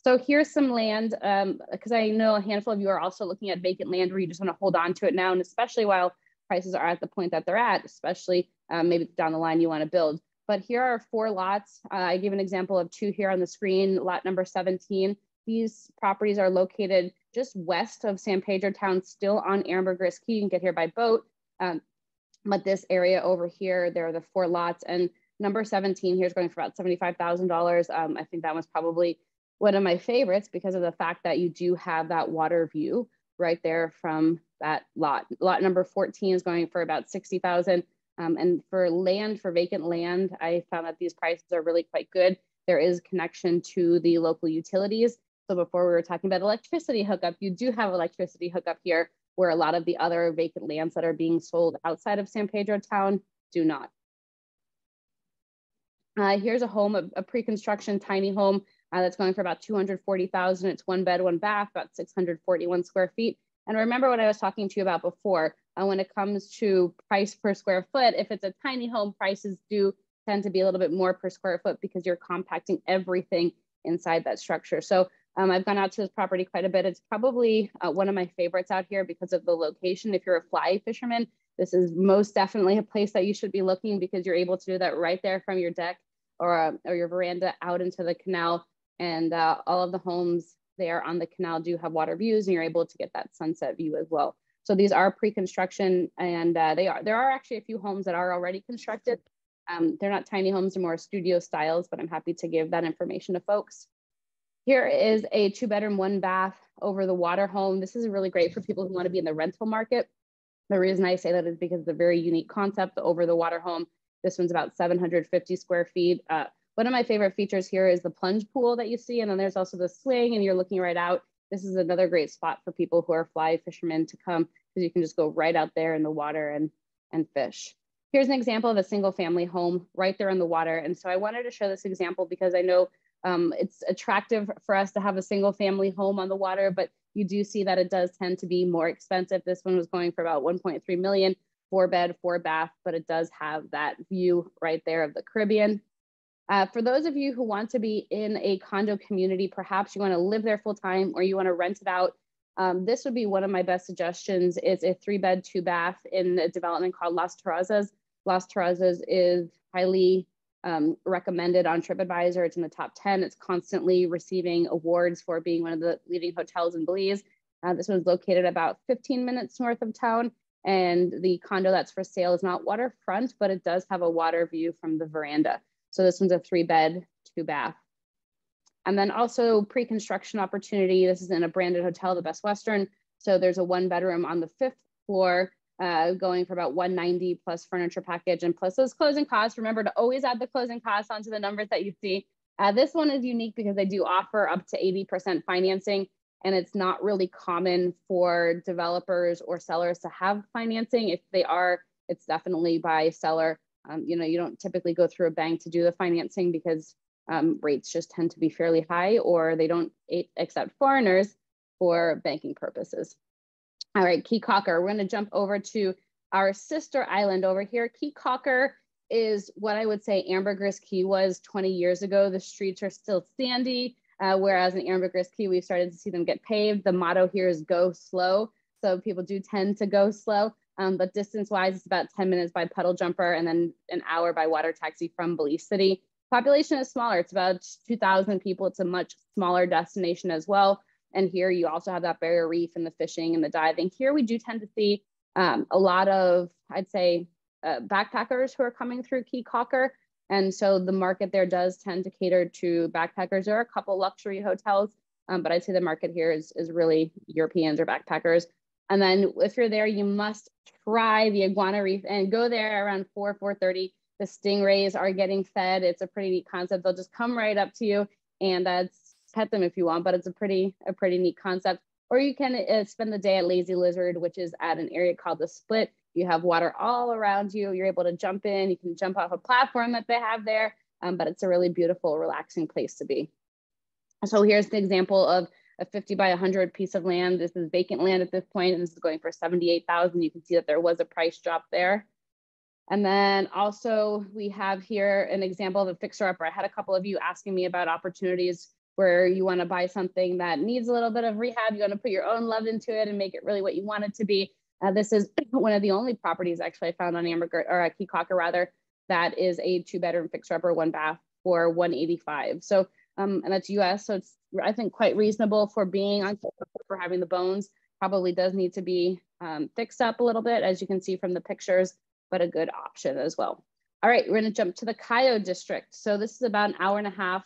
Speaker 1: So here's some land, because um, I know a handful of you are also looking at vacant land where you just want to hold on to it now, and especially while prices are at the point that they're at, especially um, maybe down the line you want to build. But here are four lots. Uh, I give an example of two here on the screen, lot number 17. These properties are located just west of San Pedro town, still on Ambergris Caye. You can get here by boat. Um, but this area over here, there are the four lots and number 17 here is going for about $75,000. Um, I think that was probably one of my favorites because of the fact that you do have that water view right there from that lot. Lot number 14 is going for about 60,000. Um, and for land, for vacant land, I found that these prices are really quite good. There is connection to the local utilities. So before we were talking about electricity hookup, you do have electricity hookup here where a lot of the other vacant lands that are being sold outside of San Pedro town do not. Uh, here's a home, a, a pre-construction tiny home uh, that's going for about 240,000. It's one bed, one bath, about 641 square feet. And remember what I was talking to you about before, uh, when it comes to price per square foot, if it's a tiny home, prices do tend to be a little bit more per square foot because you're compacting everything inside that structure. So um, I've gone out to this property quite a bit. It's probably uh, one of my favorites out here because of the location. If you're a fly fisherman, this is most definitely a place that you should be looking because you're able to do that right there from your deck or, uh, or your veranda out into the canal. And uh, all of the homes there on the canal do have water views and you're able to get that sunset view as well. So these are pre-construction and uh, they are, there are actually a few homes that are already constructed. Um, they're not tiny homes, they're more studio styles, but I'm happy to give that information to folks. Here is a two bedroom, one bath over the water home. This is really great for people who want to be in the rental market. The reason I say that is because it's a very unique concept, the over the water home. This one's about 750 square feet. Uh, one of my favorite features here is the plunge pool that you see, and then there's also the swing and you're looking right out. This is another great spot for people who are fly fishermen to come because you can just go right out there in the water and, and fish. Here's an example of a single family home right there in the water. And so I wanted to show this example because I know um, it's attractive for us to have a single family home on the water, but you do see that it does tend to be more expensive. This one was going for about 1.3 million, four bed, four bath, but it does have that view right there of the Caribbean. Uh, for those of you who want to be in a condo community, perhaps you want to live there full time or you want to rent it out, um, this would be one of my best suggestions. It's a three bed, two bath in a development called Las Terrazas. Las Terrazas is highly um, recommended on TripAdvisor. It's in the top 10. It's constantly receiving awards for being one of the leading hotels in Belize. Uh, this one's located about 15 minutes north of town. And the condo that's for sale is not waterfront, but it does have a water view from the veranda. So this one's a three bed, two bath. And then also pre-construction opportunity. This is in a branded hotel, the Best Western. So there's a one bedroom on the fifth floor uh, going for about 190 plus furniture package and plus those closing costs. Remember to always add the closing costs onto the numbers that you see. Uh, this one is unique because they do offer up to 80% financing and it's not really common for developers or sellers to have financing. If they are, it's definitely by seller. Um, you know, you don't typically go through a bank to do the financing because um, rates just tend to be fairly high or they don't accept foreigners for banking purposes. All right, Caye Caulker. We're going to jump over to our sister island over here. Caye Caulker is what I would say Ambergris Caye was 20 years ago. The streets are still sandy, uh, whereas in Ambergris Caye, we've started to see them get paved. The motto here is go slow. So people do tend to go slow, um, but distance wise, it's about 10 minutes by puddle jumper and then an hour by water taxi from Belize City. Population is smaller. It's about 2,000 people. It's a much smaller destination as well. And here you also have that barrier reef and the fishing and the diving. Here we do tend to see um, a lot of, I'd say, uh, backpackers who are coming through Caye Caulker. And so the market there does tend to cater to backpackers. There are a couple luxury hotels, um, but I'd say the market here is, is really Europeans or backpackers. And then if you're there, you must try the iguana reef and go there around 4, 4.30. The stingrays are getting fed. It's a pretty neat concept. They'll just come right up to you and that's pet them if you want, but it's a pretty a pretty neat concept. Or you can uh, spend the day at Lazy Lizard, which is at an area called the Split. You have water all around you. You're able to jump in. You can jump off a platform that they have there, um, but it's a really beautiful, relaxing place to be. So here's the example of a 50 by 100 piece of land. This is vacant land at this point, and this is going for 78,000. You can see that there was a price drop there. And then also we have here an example of a fixer upper. I had a couple of you asking me about opportunities where you want to buy something that needs a little bit of rehab, you want to put your own love into it and make it really what you want it to be. Uh, this is one of the only properties actually I found on Amber or at Caulker rather that is a two bedroom fixer upper, one bath for 185. So um, and that's US. So it's I think quite reasonable for being on for having the bones. Probably does need to be um, fixed up a little bit, as you can see from the pictures, but a good option as well. All right, we're gonna jump to the Cayo district. So this is about an hour and a half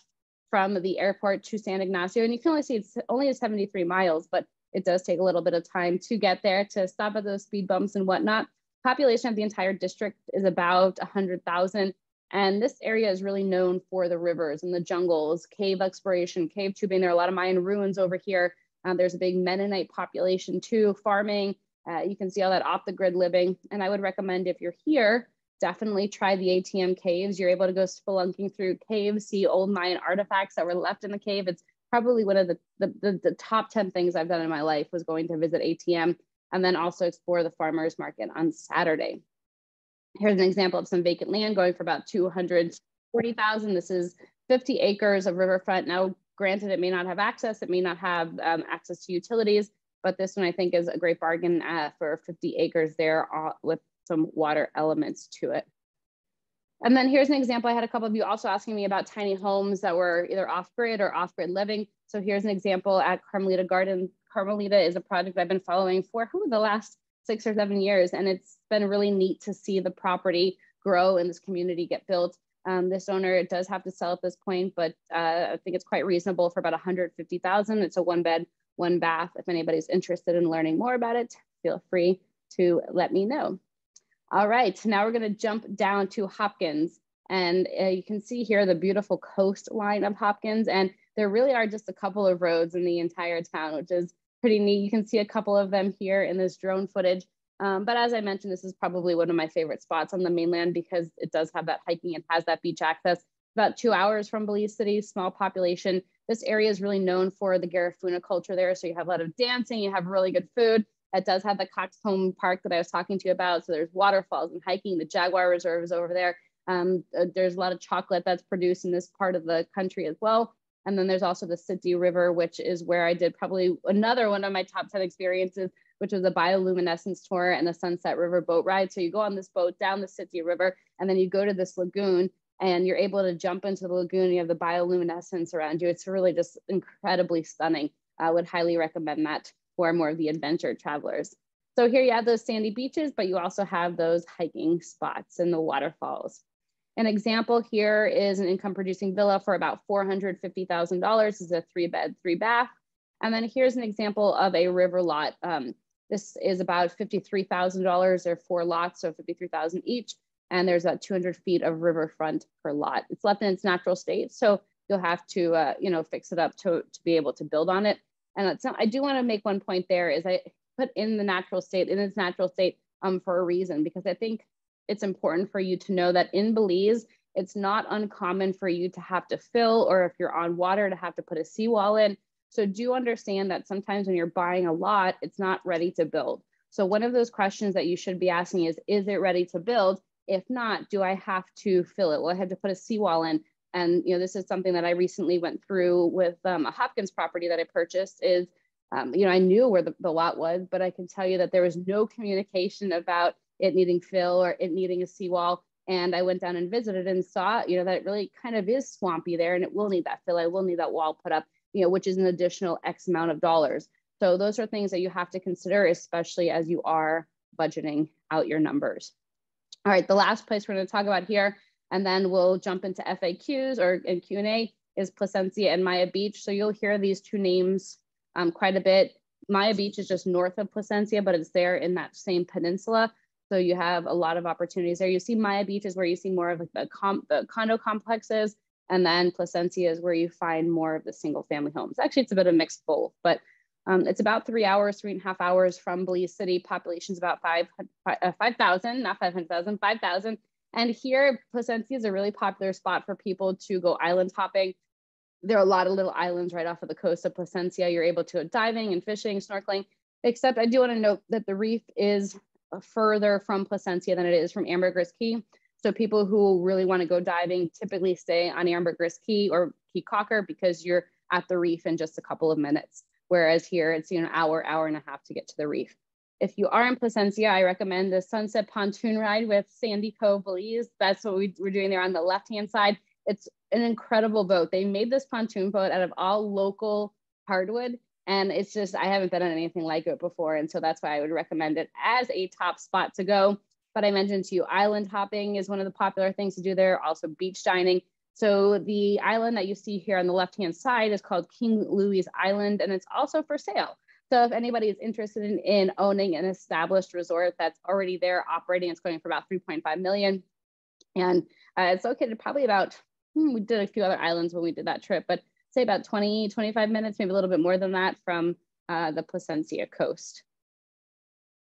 Speaker 1: from the airport to San Ignacio. And you can only see it's only 73 miles, but it does take a little bit of time to get there to stop at those speed bumps and whatnot. Population of the entire district is about 100,000. And this area is really known for the rivers and the jungles, cave exploration, cave tubing. There are a lot of Mayan ruins over here. Uh, there's a big Mennonite population too, farming. Uh, you can see all that off the grid living. And I would recommend if you're here, definitely try the ATM caves. You're able to go spelunking through caves, see old Mayan artifacts that were left in the cave. It's probably one of the, the, the, the top 10 things I've done in my life was going to visit ATM and then also explore the farmer's market on Saturday. Here's an example of some vacant land going for about 240,000. This is 50 acres of riverfront. Now, granted, it may not have access, it may not have um, access to utilities, but this one I think is a great bargain uh, for 50 acres there uh, with some water elements to it. And then here's an example. I had a couple of you also asking me about tiny homes that were either off-grid or off-grid living. So here's an example at Carmelita Garden. Carmelita is a project I've been following for who, the last six or seven years. And it's been really neat to see the property grow and this community get built. Um, this owner does have to sell at this point, but uh, I think it's quite reasonable for about 150,000. It's a one bed, one bath. If anybody's interested in learning more about it, feel free to let me know. All right, now we're gonna jump down to Hopkins. And uh, you can see here the beautiful coastline of Hopkins. And there really are just a couple of roads in the entire town, which is pretty neat. You can see a couple of them here in this drone footage. Um, but as I mentioned, this is probably one of my favorite spots on the mainland because it does have that hiking and has that beach access. About two hours from Belize City, small population. This area is really known for the Garifuna culture there. So you have a lot of dancing, you have really good food. It does have the Cockscomb Park that I was talking to you about. So there's waterfalls and hiking. The Jaguar Reserve is over there. Um, uh, there's a lot of chocolate that's produced in this part of the country as well. And then there's also the Sittee River, which is where I did probably another one of my top 10 experiences, which was a bioluminescence tour and the Sunset River boat ride. So you go on this boat down the Sittee River, and then you go to this lagoon and you're able to jump into the lagoon. You have the bioluminescence around you. It's really just incredibly stunning. I would highly recommend that for more of the adventure travelers. So here you have those sandy beaches, but you also have those hiking spots and the waterfalls. An example here is an income producing villa for about $450,000 This is a three bed, three bath. And then here's an example of a river lot. Um, this is about $53,000. or four lots, so 53,000 each. And there's about 200 feet of riverfront per lot. It's left in its natural state. So you'll have to, uh, you know, fix it up to, to be able to build on it. And I do want to make one point there is I put in the natural state, in its natural state um, for a reason, because I think it's important for you to know that in Belize, it's not uncommon for you to have to fill or if you're on water to have to put a seawall in. So do understand that sometimes when you're buying a lot, it's not ready to build. So one of those questions that you should be asking is, is it ready to build? If not, do I have to fill it? Well, I have to put a seawall in. And you know, this is something that I recently went through with um, a Hopkins property that I purchased is, um, you know, I knew where the, the lot was, but I can tell you that there was no communication about it needing fill or it needing a seawall. And I went down and visited and saw, you know, that it really kind of is swampy there and it will need that fill. I will need that wall put up, you know, which is an additional X amount of dollars. So those are things that you have to consider, especially as you are budgeting out your numbers. All right, the last place we're going to talk about here and then we'll jump into FAQs or in Q&A is Placencia and Maya Beach. So you'll hear these two names um, quite a bit. Maya Beach is just north of Placencia, but it's there in that same peninsula. So you have a lot of opportunities there. You see Maya Beach is where you see more of like the, the condo complexes, and then Placencia is where you find more of the single family homes. Actually, it's a bit of mixed both, but um, it's about three hours, three and a half hours from Belize City. Population's about 5,000, 5, uh, 5, not 500,000, 5,000. And here, Placencia is a really popular spot for people to go island hopping. There are a lot of little islands right off of the coast of Placencia. You're able to go diving and fishing, snorkeling, except I do want to note that the reef is further from Placencia than it is from Ambergris Caye. So people who really want to go diving typically stay on Ambergris Caye or Caye Caulker because you're at the reef in just a couple of minutes. Whereas here it's you know, an hour, hour and a half to get to the reef. If you are in Placencia, I recommend the Sunset Pontoon Ride with Sandy Cove Belize. That's what we, we're doing there on the left-hand side. It's an incredible boat. They made this pontoon boat out of all local hardwood. And it's just, I haven't been on anything like it before. And so that's why I would recommend it as a top spot to go. But I mentioned to you, island hopping is one of the popular things to do there. Also beach dining. So the island that you see here on the left-hand side is called King Louis Island, and it's also for sale. So if anybody is interested in, in owning an established resort that's already there operating, it's going for about 3.5 million. And uh, it's located probably about, hmm, we did a few other islands when we did that trip, but say about 20, 25 minutes, maybe a little bit more than that from uh, the Placencia coast.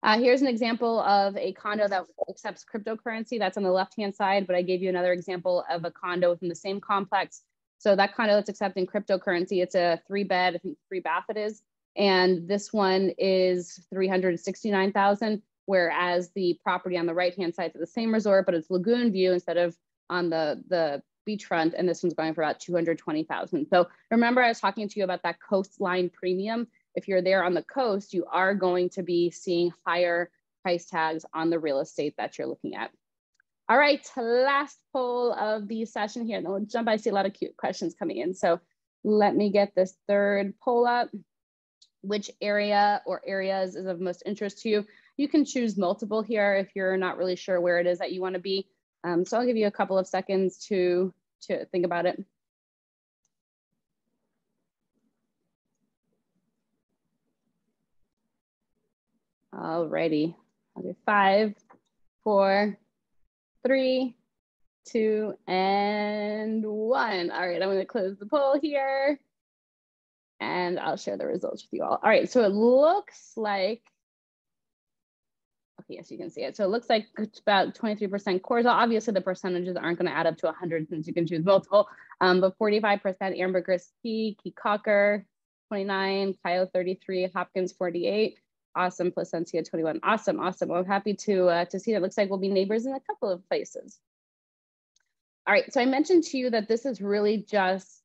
Speaker 1: Uh, here's an example of a condo that accepts cryptocurrency. That's on the left-hand side, but I gave you another example of a condo within the same complex. So that condo that's accepting cryptocurrency, it's a three bed, I think three bath it is. And this one is 369,000, whereas the property on the right-hand side is the same resort, but it's lagoon view instead of on the, the beachfront. And this one's going for about 220,000. So remember I was talking to you about that coastline premium if you're there on the coast, you are going to be seeing higher price tags on the real estate that you're looking at. All right, last poll of the session here. Then we'll jump. I see a lot of cute questions coming in. So let me get this third poll up. Which area or areas is of most interest to you? You can choose multiple here if you're not really sure where it is that you want to be. Um, so I'll give you a couple of seconds to, to think about it. Alrighty. Okay, five, four, three, two, and one. All right, I'm gonna close the poll here and I'll share the results with you all. All right, so it looks like, yes, you can see it. So it looks like it's about 23% Corozal. Obviously the percentages aren't gonna add up to 100 since you can choose multiple, um, but 45% Ambergris Caye, Caye Caulker, 29, Cayo 33, Hopkins 48, Awesome, Placencia 21. Awesome, awesome. Well, I'm happy to, uh, to see that. It looks like we'll be neighbors in a couple of places. All right, so I mentioned to you that this is really just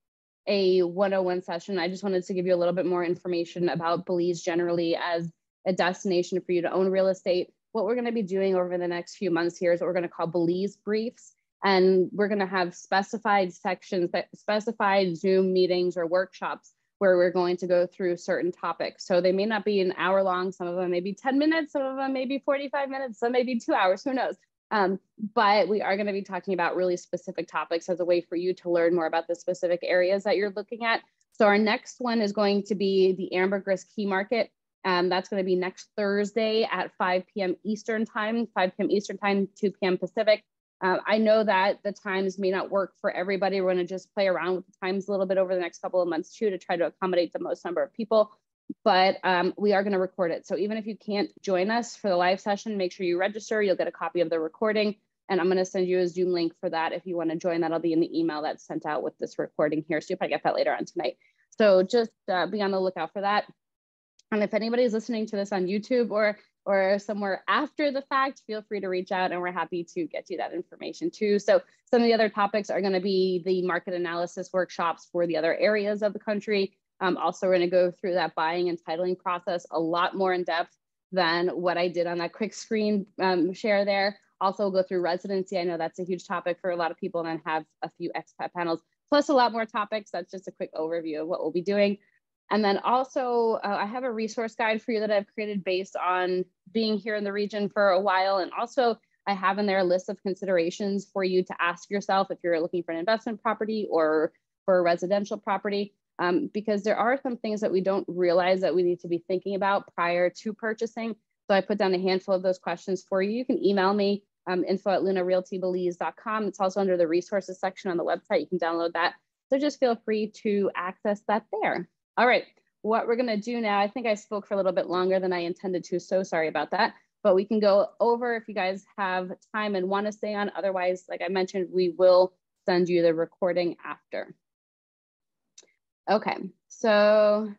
Speaker 1: a 101 session. I just wanted to give you a little bit more information about Belize generally as a destination for you to own real estate. What we're gonna be doing over the next few months here is what we're gonna call Belize briefs. And we're gonna have specified sections, that specified Zoom meetings or workshops where we're going to go through certain topics. So they may not be an hour long, some of them may be 10 minutes, some of them may be 45 minutes, some may be two hours, who knows. Um, but we are going to be talking about really specific topics as a way for you to learn more about the specific areas that you're looking at. So our next one is going to be the Ambergris Caye Market. Um, that's going to be next Thursday at 5 p.m. Eastern Time, 5 p.m. Eastern Time, 2 p.m. Pacific. Uh, I know that the times may not work for everybody. We're going to just play around with the times a little bit over the next couple of months too to try to accommodate the most number of people. But um, we are going to record it. So even if you can't join us for the live session, make sure you register. You'll get a copy of the recording. And I'm going to send you a Zoom link for that. If you want to join, that'll be in the email that's sent out with this recording here. So you'll probably get that later on tonight. So just uh, be on the lookout for that. And if anybody's listening to this on YouTube or or somewhere after the fact, feel free to reach out and we're happy to get you that information too. So some of the other topics are gonna be the market analysis workshops for the other areas of the country. Um, also, we're gonna go through that buying and titling process a lot more in depth than what I did on that quick screen um, share there. Also we'll go through residency. I know that's a huge topic for a lot of people and then have a few expat panels, plus a lot more topics. That's just a quick overview of what we'll be doing. And then also, uh, I have a resource guide for you that I've created based on being here in the region for a while. And also, I have in there a list of considerations for you to ask yourself if you're looking for an investment property or for a residential property, um, because there are some things that we don't realize that we need to be thinking about prior to purchasing. So I put down a handful of those questions for you. You can email me um, info at lunarealtybelize.com. It's also under the resources section on the website. You can download that. So just feel free to access that there. All right, what we're gonna do now, I think I spoke for a little bit longer than I intended to, so sorry about that. But we can go over if you guys have time and wanna stay on. Otherwise, like I mentioned, we will send you the recording after. Okay, so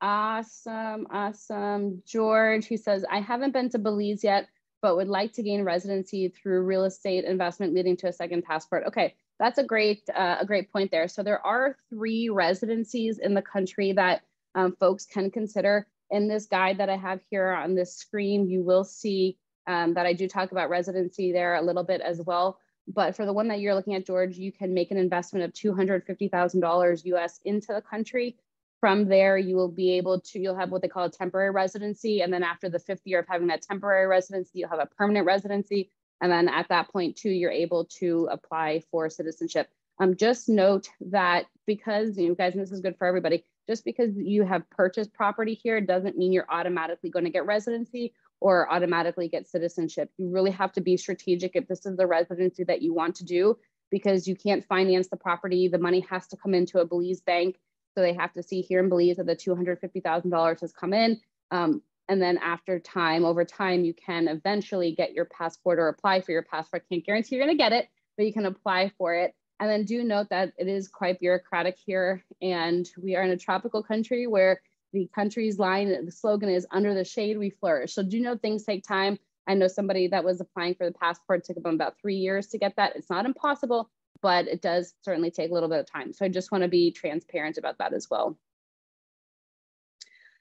Speaker 1: awesome, awesome. George, he says, I haven't been to Belize yet, but would like to gain residency through real estate investment leading to a second passport. Okay, that's a great uh, a great point there. So there are three residencies in the country that um, folks can consider. In this guide that I have here on this screen, you will see um, that I do talk about residency there a little bit as well. But for the one that you're looking at, George, you can make an investment of $250,000 US into the country. From there, you will be able to, you'll have what they call a temporary residency. And then after the fifth year of having that temporary residency, you'll have a permanent residency and then at that point too, you're able to apply for citizenship. Um, just note that because you guys, and this is good for everybody, just because you have purchased property here doesn't mean you're automatically going to get residency or automatically get citizenship. You really have to be strategic if this is the residency that you want to do because you can't finance the property. The money has to come into a Belize bank. So they have to see here in Belize that the $250,000 has come in. Um, and then after time, over time, you can eventually get your passport or apply for your passport. Can't guarantee you're going to get it, but you can apply for it. And then do note that it is quite bureaucratic here. And we are in a tropical country where the country's line, the slogan is under the shade we flourish. So do know things take time. I know somebody that was applying for the passport took them about three years to get that. It's not impossible, but it does certainly take a little bit of time. So I just want to be transparent about that as well.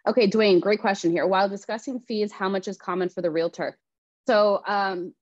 Speaker 1: Okay, Dwayne, great question here. While discussing fees, how much is common for the realtor? So um,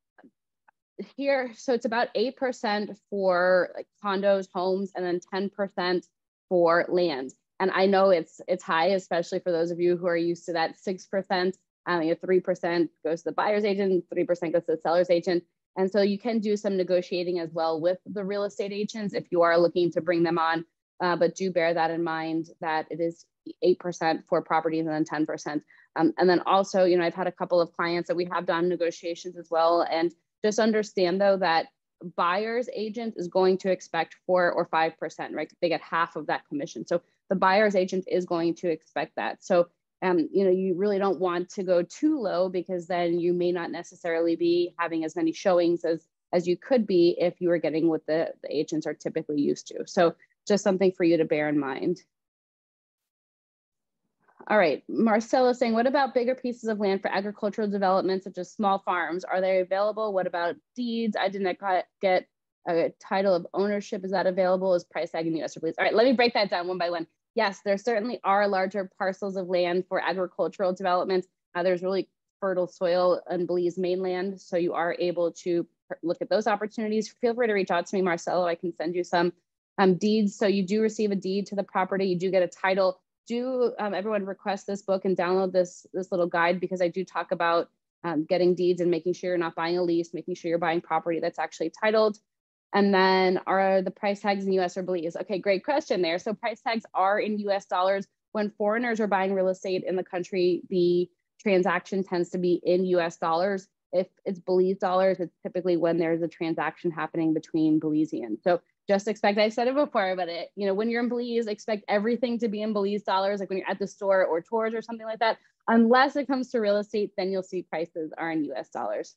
Speaker 1: here, so it's about 8% for like condos, homes, and then 10% for land. And I know it's it's high, especially for those of you who are used to that 6%. Um, you know, 3% goes to the buyer's agent, 3% goes to the seller's agent. And so you can do some negotiating as well with the real estate agents if you are looking to bring them on. Uh, but do bear that in mind that it is 8% for properties and then 10%. Um, and then also, you know, I've had a couple of clients that we have done negotiations as well. And just understand though that buyer's agent is going to expect four or 5%, right? They get half of that commission. So the buyer's agent is going to expect that. So, um, you know, you really don't want to go too low because then you may not necessarily be having as many showings as, as you could be if you were getting what the, the agents are typically used to. So just something for you to bear in mind. All right, Marcella saying, what about bigger pieces of land for agricultural development, such as small farms? Are they available? What about deeds? I didn't get a title of ownership. Is that available? Is price tag in the US or Belize? All right, let me break that down one by one. Yes, there certainly are larger parcels of land for agricultural development. Uh, there's really fertile soil on Belize mainland, so you are able to look at those opportunities. Feel free to reach out to me, Marcelo. I can send you some um, deeds. So you do receive a deed to the property. You do get a title do um, everyone request this book and download this, this little guide because I do talk about um, getting deeds and making sure you're not buying a lease, making sure you're buying property that's actually titled. And then are the price tags in US or Belize? Okay, great question there. So price tags are in US dollars. When foreigners are buying real estate in the country, the transaction tends to be in US dollars. If it's Belize dollars, it's typically when there's a transaction happening between Belizeans. So just expect i said it before but it you know when you're in belize expect everything to be in belize dollars like when you're at the store or tours or something like that. Unless it comes to real estate then you'll see prices are in us dollars.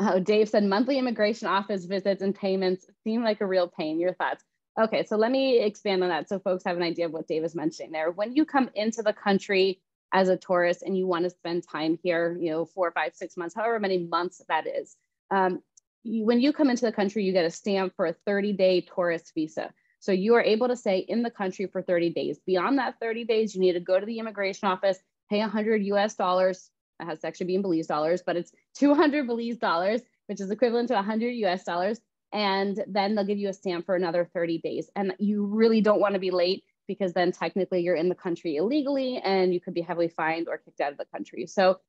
Speaker 1: Oh dave said monthly immigration office visits and payments seem like a real pain. Your thoughts? Okay so let me expand on that so folks have an idea of what dave is mentioning there. When you come into the country as a tourist and you want to spend time here you know four five six months however many months that is um, when you come into the country, you get a stamp for a 30 day tourist visa. So you are able to stay in the country for 30 days. Beyond that 30 days, you need to go to the immigration office, pay 100 US dollars. It has to actually be in Belize dollars, but it's 200 Belize dollars, which is equivalent to 100 US dollars. And then they'll give you a stamp for another 30 days. And you really don't want to be late because then technically you're in the country illegally and you could be heavily fined or kicked out of the country. So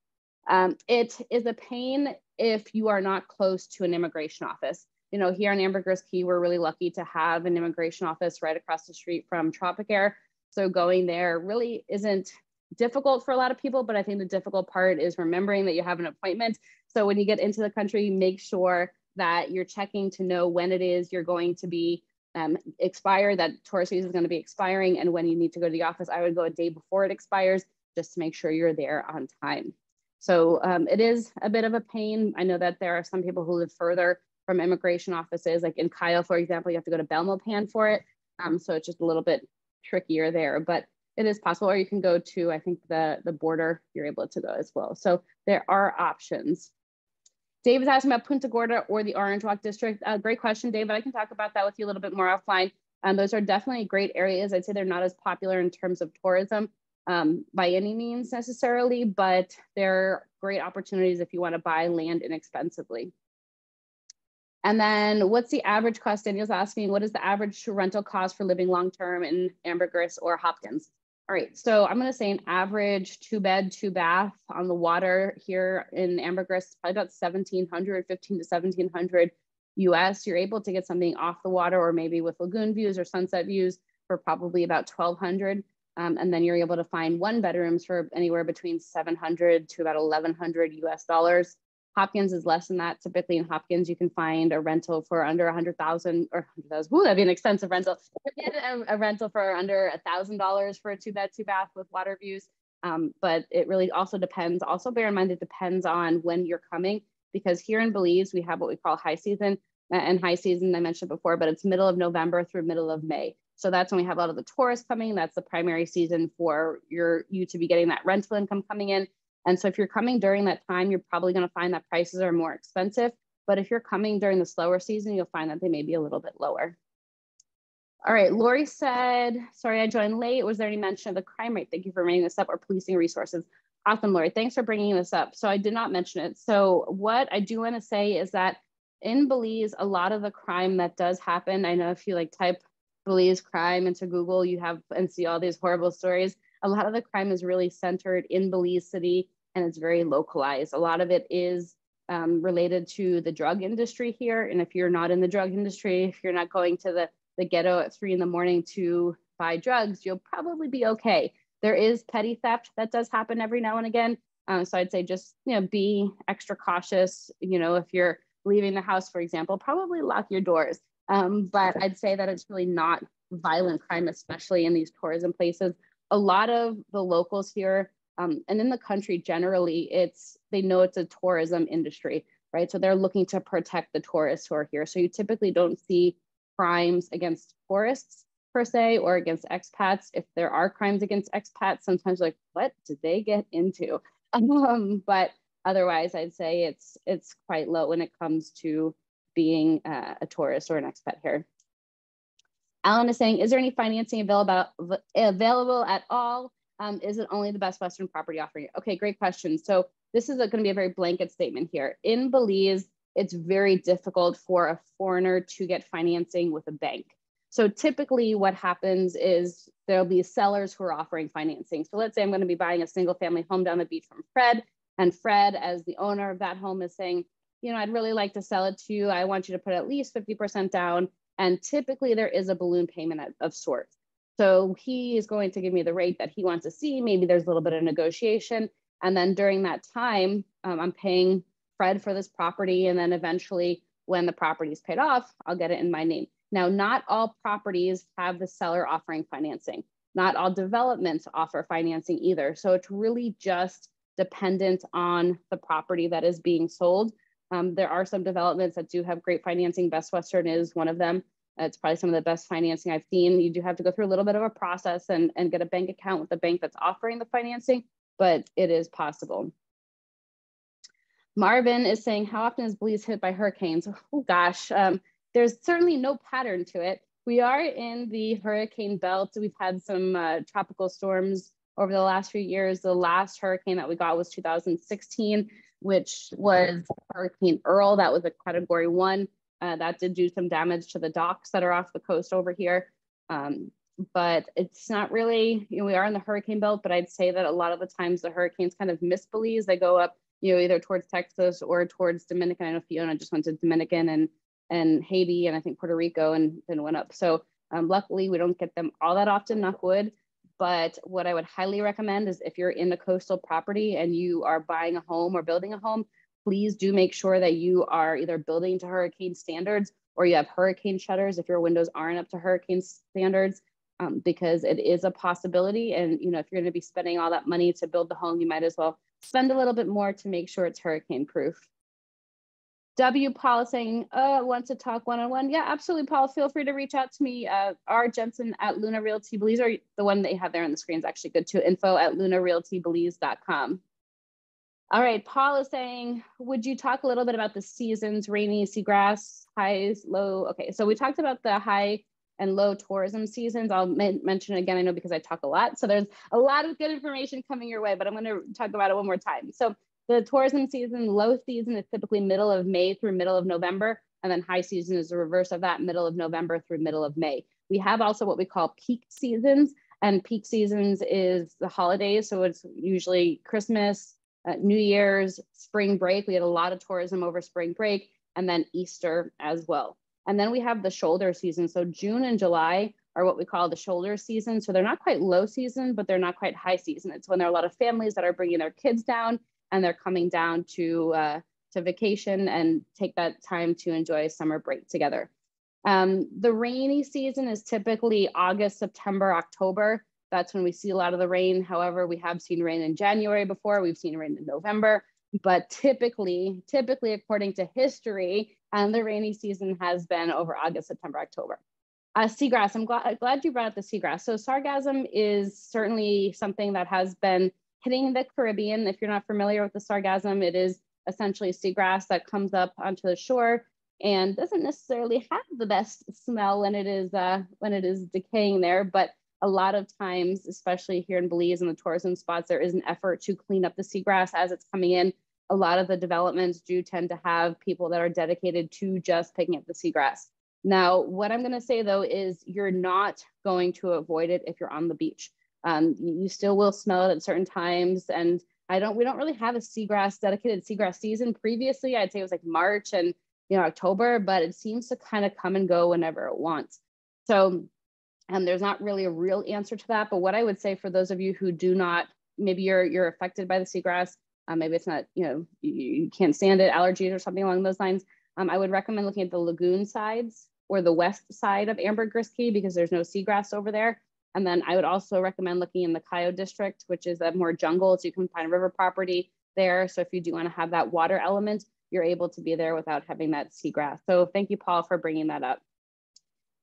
Speaker 1: um, it is a pain if you are not close to an immigration office. You know, here in Ambergris Caye, we're really lucky to have an immigration office right across the street from Tropicare. So going there really isn't difficult for a lot of people, but I think the difficult part is remembering that you have an appointment. So when you get into the country, make sure that you're checking to know when it is you're going to be um, expired, that tourist visa is going to be expiring, and when you need to go to the office. I would go a day before it expires just to make sure you're there on time. So um, it is a bit of a pain. I know that there are some people who live further from immigration offices, like in Cayo, for example, you have to go to Belmopan for it. Um, so it's just a little bit trickier there, but it is possible, or you can go to, I think the, the border, you're able to go as well. So there are options. Dave is asking about Punta Gorda or the Orange Walk District. Uh, great question, David. I can talk about that with you a little bit more offline. Um, those are definitely great areas. I'd say they're not as popular in terms of tourism, um, by any means necessarily, but they're great opportunities if you want to buy land inexpensively. And then what's the average cost? Daniel's asking, what is the average rental cost for living long-term in Ambergris or Hopkins? All right, so I'm gonna say an average two bed, two bath on the water here in Ambergris, probably about 1700, 15 to 1700 US, you're able to get something off the water or maybe with lagoon views or sunset views for probably about 1200 um, and then you're able to find one bedrooms for anywhere between 700 to about 1100 US dollars. Hopkins is less than that. Typically in Hopkins, you can find a rental for under 100,000 or 100,000. Ooh, that'd be an expensive rental. A, a rental for under $1,000 for a two bed, two bath with water views. Um, but it really also depends. Also bear in mind, it depends on when you're coming because here in Belize, we have what we call high season and high season, I mentioned before, but it's middle of November through middle of May. So that's when we have a lot of the tourists coming. That's the primary season for your you to be getting that rental income coming in. And so if you're coming during that time, you're probably going to find that prices are more expensive. But if you're coming during the slower season, you'll find that they may be a little bit lower. All right, Lori said, sorry, I joined late. Was there any mention of the crime rate? Thank you for bringing this up or policing resources. Awesome, Lori. Thanks for bringing this up. So I did not mention it. So what I do want to say is that in Belize, a lot of the crime that does happen, I know if you like type Belize crime into Google, you have and see all these horrible stories. A lot of the crime is really centered in Belize City and it's very localized. A lot of it is um, related to the drug industry here. And if you're not in the drug industry, if you're not going to the, the ghetto at three in the morning to buy drugs, you'll probably be okay. There is petty theft that does happen every now and again. Um, so I'd say just you know be extra cautious. You know if you're leaving the house, for example, probably lock your doors. Um, but I'd say that it's really not violent crime, especially in these tourism places. A lot of the locals here um, and in the country generally, it's they know it's a tourism industry, right? So they're looking to protect the tourists who are here. So you typically don't see crimes against tourists per se or against expats. If there are crimes against expats, sometimes like, what did they get into? Um, but otherwise, I'd say it's it's quite low when it comes to being uh, a tourist or an expat here. Alan is saying, is there any financing available, available at all? Um, is it only the Best Western property offering? Okay, great question. So this is going to be a very blanket statement here. In Belize, it's very difficult for a foreigner to get financing with a bank. So typically what happens is there'll be sellers who are offering financing. So let's say I'm going to be buying a single family home down the beach from Fred and Fred as the owner of that home is saying, you know, I'd really like to sell it to you. I want you to put at least 50% down. And typically there is a balloon payment of, of sorts. So he is going to give me the rate that he wants to see. Maybe there's a little bit of negotiation. And then during that time, um, I'm paying Fred for this property. And then eventually, when the property is paid off, I'll get it in my name. Now, not all properties have the seller offering financing. Not all developments offer financing either. So it's really just dependent on the property that is being sold. Um, there are some developments that do have great financing. Best Western is one of them. It's probably some of the best financing I've seen. You do have to go through a little bit of a process and, and get a bank account with the bank that's offering the financing, but it is possible. Marvin is saying, how often is Belize hit by hurricanes? Oh gosh, um, there's certainly no pattern to it. We are in the hurricane belt. We've had some uh, tropical storms over the last few years. The last hurricane that we got was 2016 which was Hurricane Earl. That was a category one. Uh, that did do some damage to the docks that are off the coast over here. Um, but it's not really, you know, we are in the hurricane belt, but I'd say that a lot of the times the hurricanes kind of miss Belize. They go up, you know, either towards Texas or towards Dominican. I know Fiona just went to Dominican and and Haiti and I think Puerto Rico and then went up. So um, luckily we don't get them all that often, knock wood. But what I would highly recommend is if you're in a coastal property and you are buying a home or building a home, please do make sure that you are either building to hurricane standards or you have hurricane shutters if your windows aren't up to hurricane standards, um, because it is a possibility. And you know, if you're going to be spending all that money to build the home, you might as well spend a little bit more to make sure it's hurricane proof. W. Paul is saying, uh, wants to talk one on one. Yeah, absolutely, Paul. Feel free to reach out to me. Uh, R. Jensen at Luna Realty Belize, or the one they have there on the screen is actually good too. Info at lunarealtybelize.com. All right, Paul is saying, would you talk a little bit about the seasons, rainy, seagrass, highs, low? Okay, so we talked about the high and low tourism seasons. I'll mention again, I know because I talk a lot. So there's a lot of good information coming your way, but I'm gonna talk about it one more time. So the tourism season, low season is typically middle of May through middle of November. And then high season is the reverse of that, middle of November through middle of May. We have also what we call peak seasons. And peak seasons is the holidays. So it's usually Christmas, uh, New Year's, spring break. We had a lot of tourism over spring break. and then Easter as well. And then we have the shoulder season. So June and July are what we call the shoulder season. So they're not quite low season, but they're not quite high season. It's when there are a lot of families that are bringing their kids down and they're coming down to uh, to vacation and take that time to enjoy a summer break together. Um, the rainy season is typically August, September, October. That's when we see a lot of the rain. However, we have seen rain in January before. We've seen rain in November, but typically, typically according to history, and the rainy season has been over August, September, October. Uh, seagrass, I'm glad, glad you brought up the seagrass. So sargassum is certainly something that has been hitting the Caribbean. If you're not familiar with the sargassum, it is essentially seagrass that comes up onto the shore and doesn't necessarily have the best smell when it is uh, when it is decaying there. But a lot of times, especially here in Belize and the tourism spots, there is an effort to clean up the seagrass as it's coming in. A lot of the developments do tend to have people that are dedicated to just picking up the seagrass. Now, what I'm going to say though is you're not going to avoid it if you're on the beach. Um, you still will smell it at certain times. And I don't, we don't really have a seagrass dedicated seagrass season. Previously, I'd say it was like March and you know October, but it seems to kind of come and go whenever it wants. So, and there's not really a real answer to that. But what I would say for those of you who do not, maybe you're you're affected by the seagrass, uh, maybe it's not, you know, you, you, can't stand it, allergies or something along those lines. Um, I would recommend looking at the lagoon sides or the west side of Ambergris Caye because there's no seagrass over there. And then I would also recommend looking in the Cayo district, which is a more jungle, so you can find river property there. So if you do want to have that water element, you're able to be there without having that seagrass. So thank you, Paul, for bringing that up.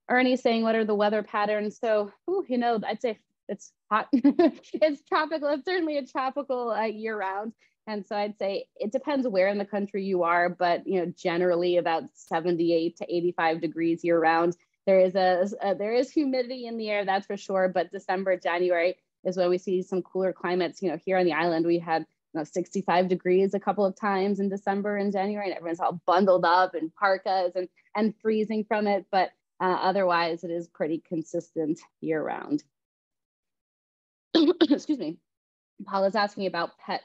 Speaker 1: Ernie saying, what are the weather patterns? So, whew, you know, I'd say it's hot. it's tropical. It's certainly a tropical uh, year round. And so I'd say it depends where in the country you are, but you know, generally about 78 to 85 degrees year round. There is a, a there is humidity in the air, that's for sure. But December, January is when we see some cooler climates. You know, here on the island, we had you know, 65 degrees a couple of times in December and January, and everyone's all bundled up in parkas and and freezing from it. But uh, otherwise, it is pretty consistent year round. Excuse me. Paul is asking about pets.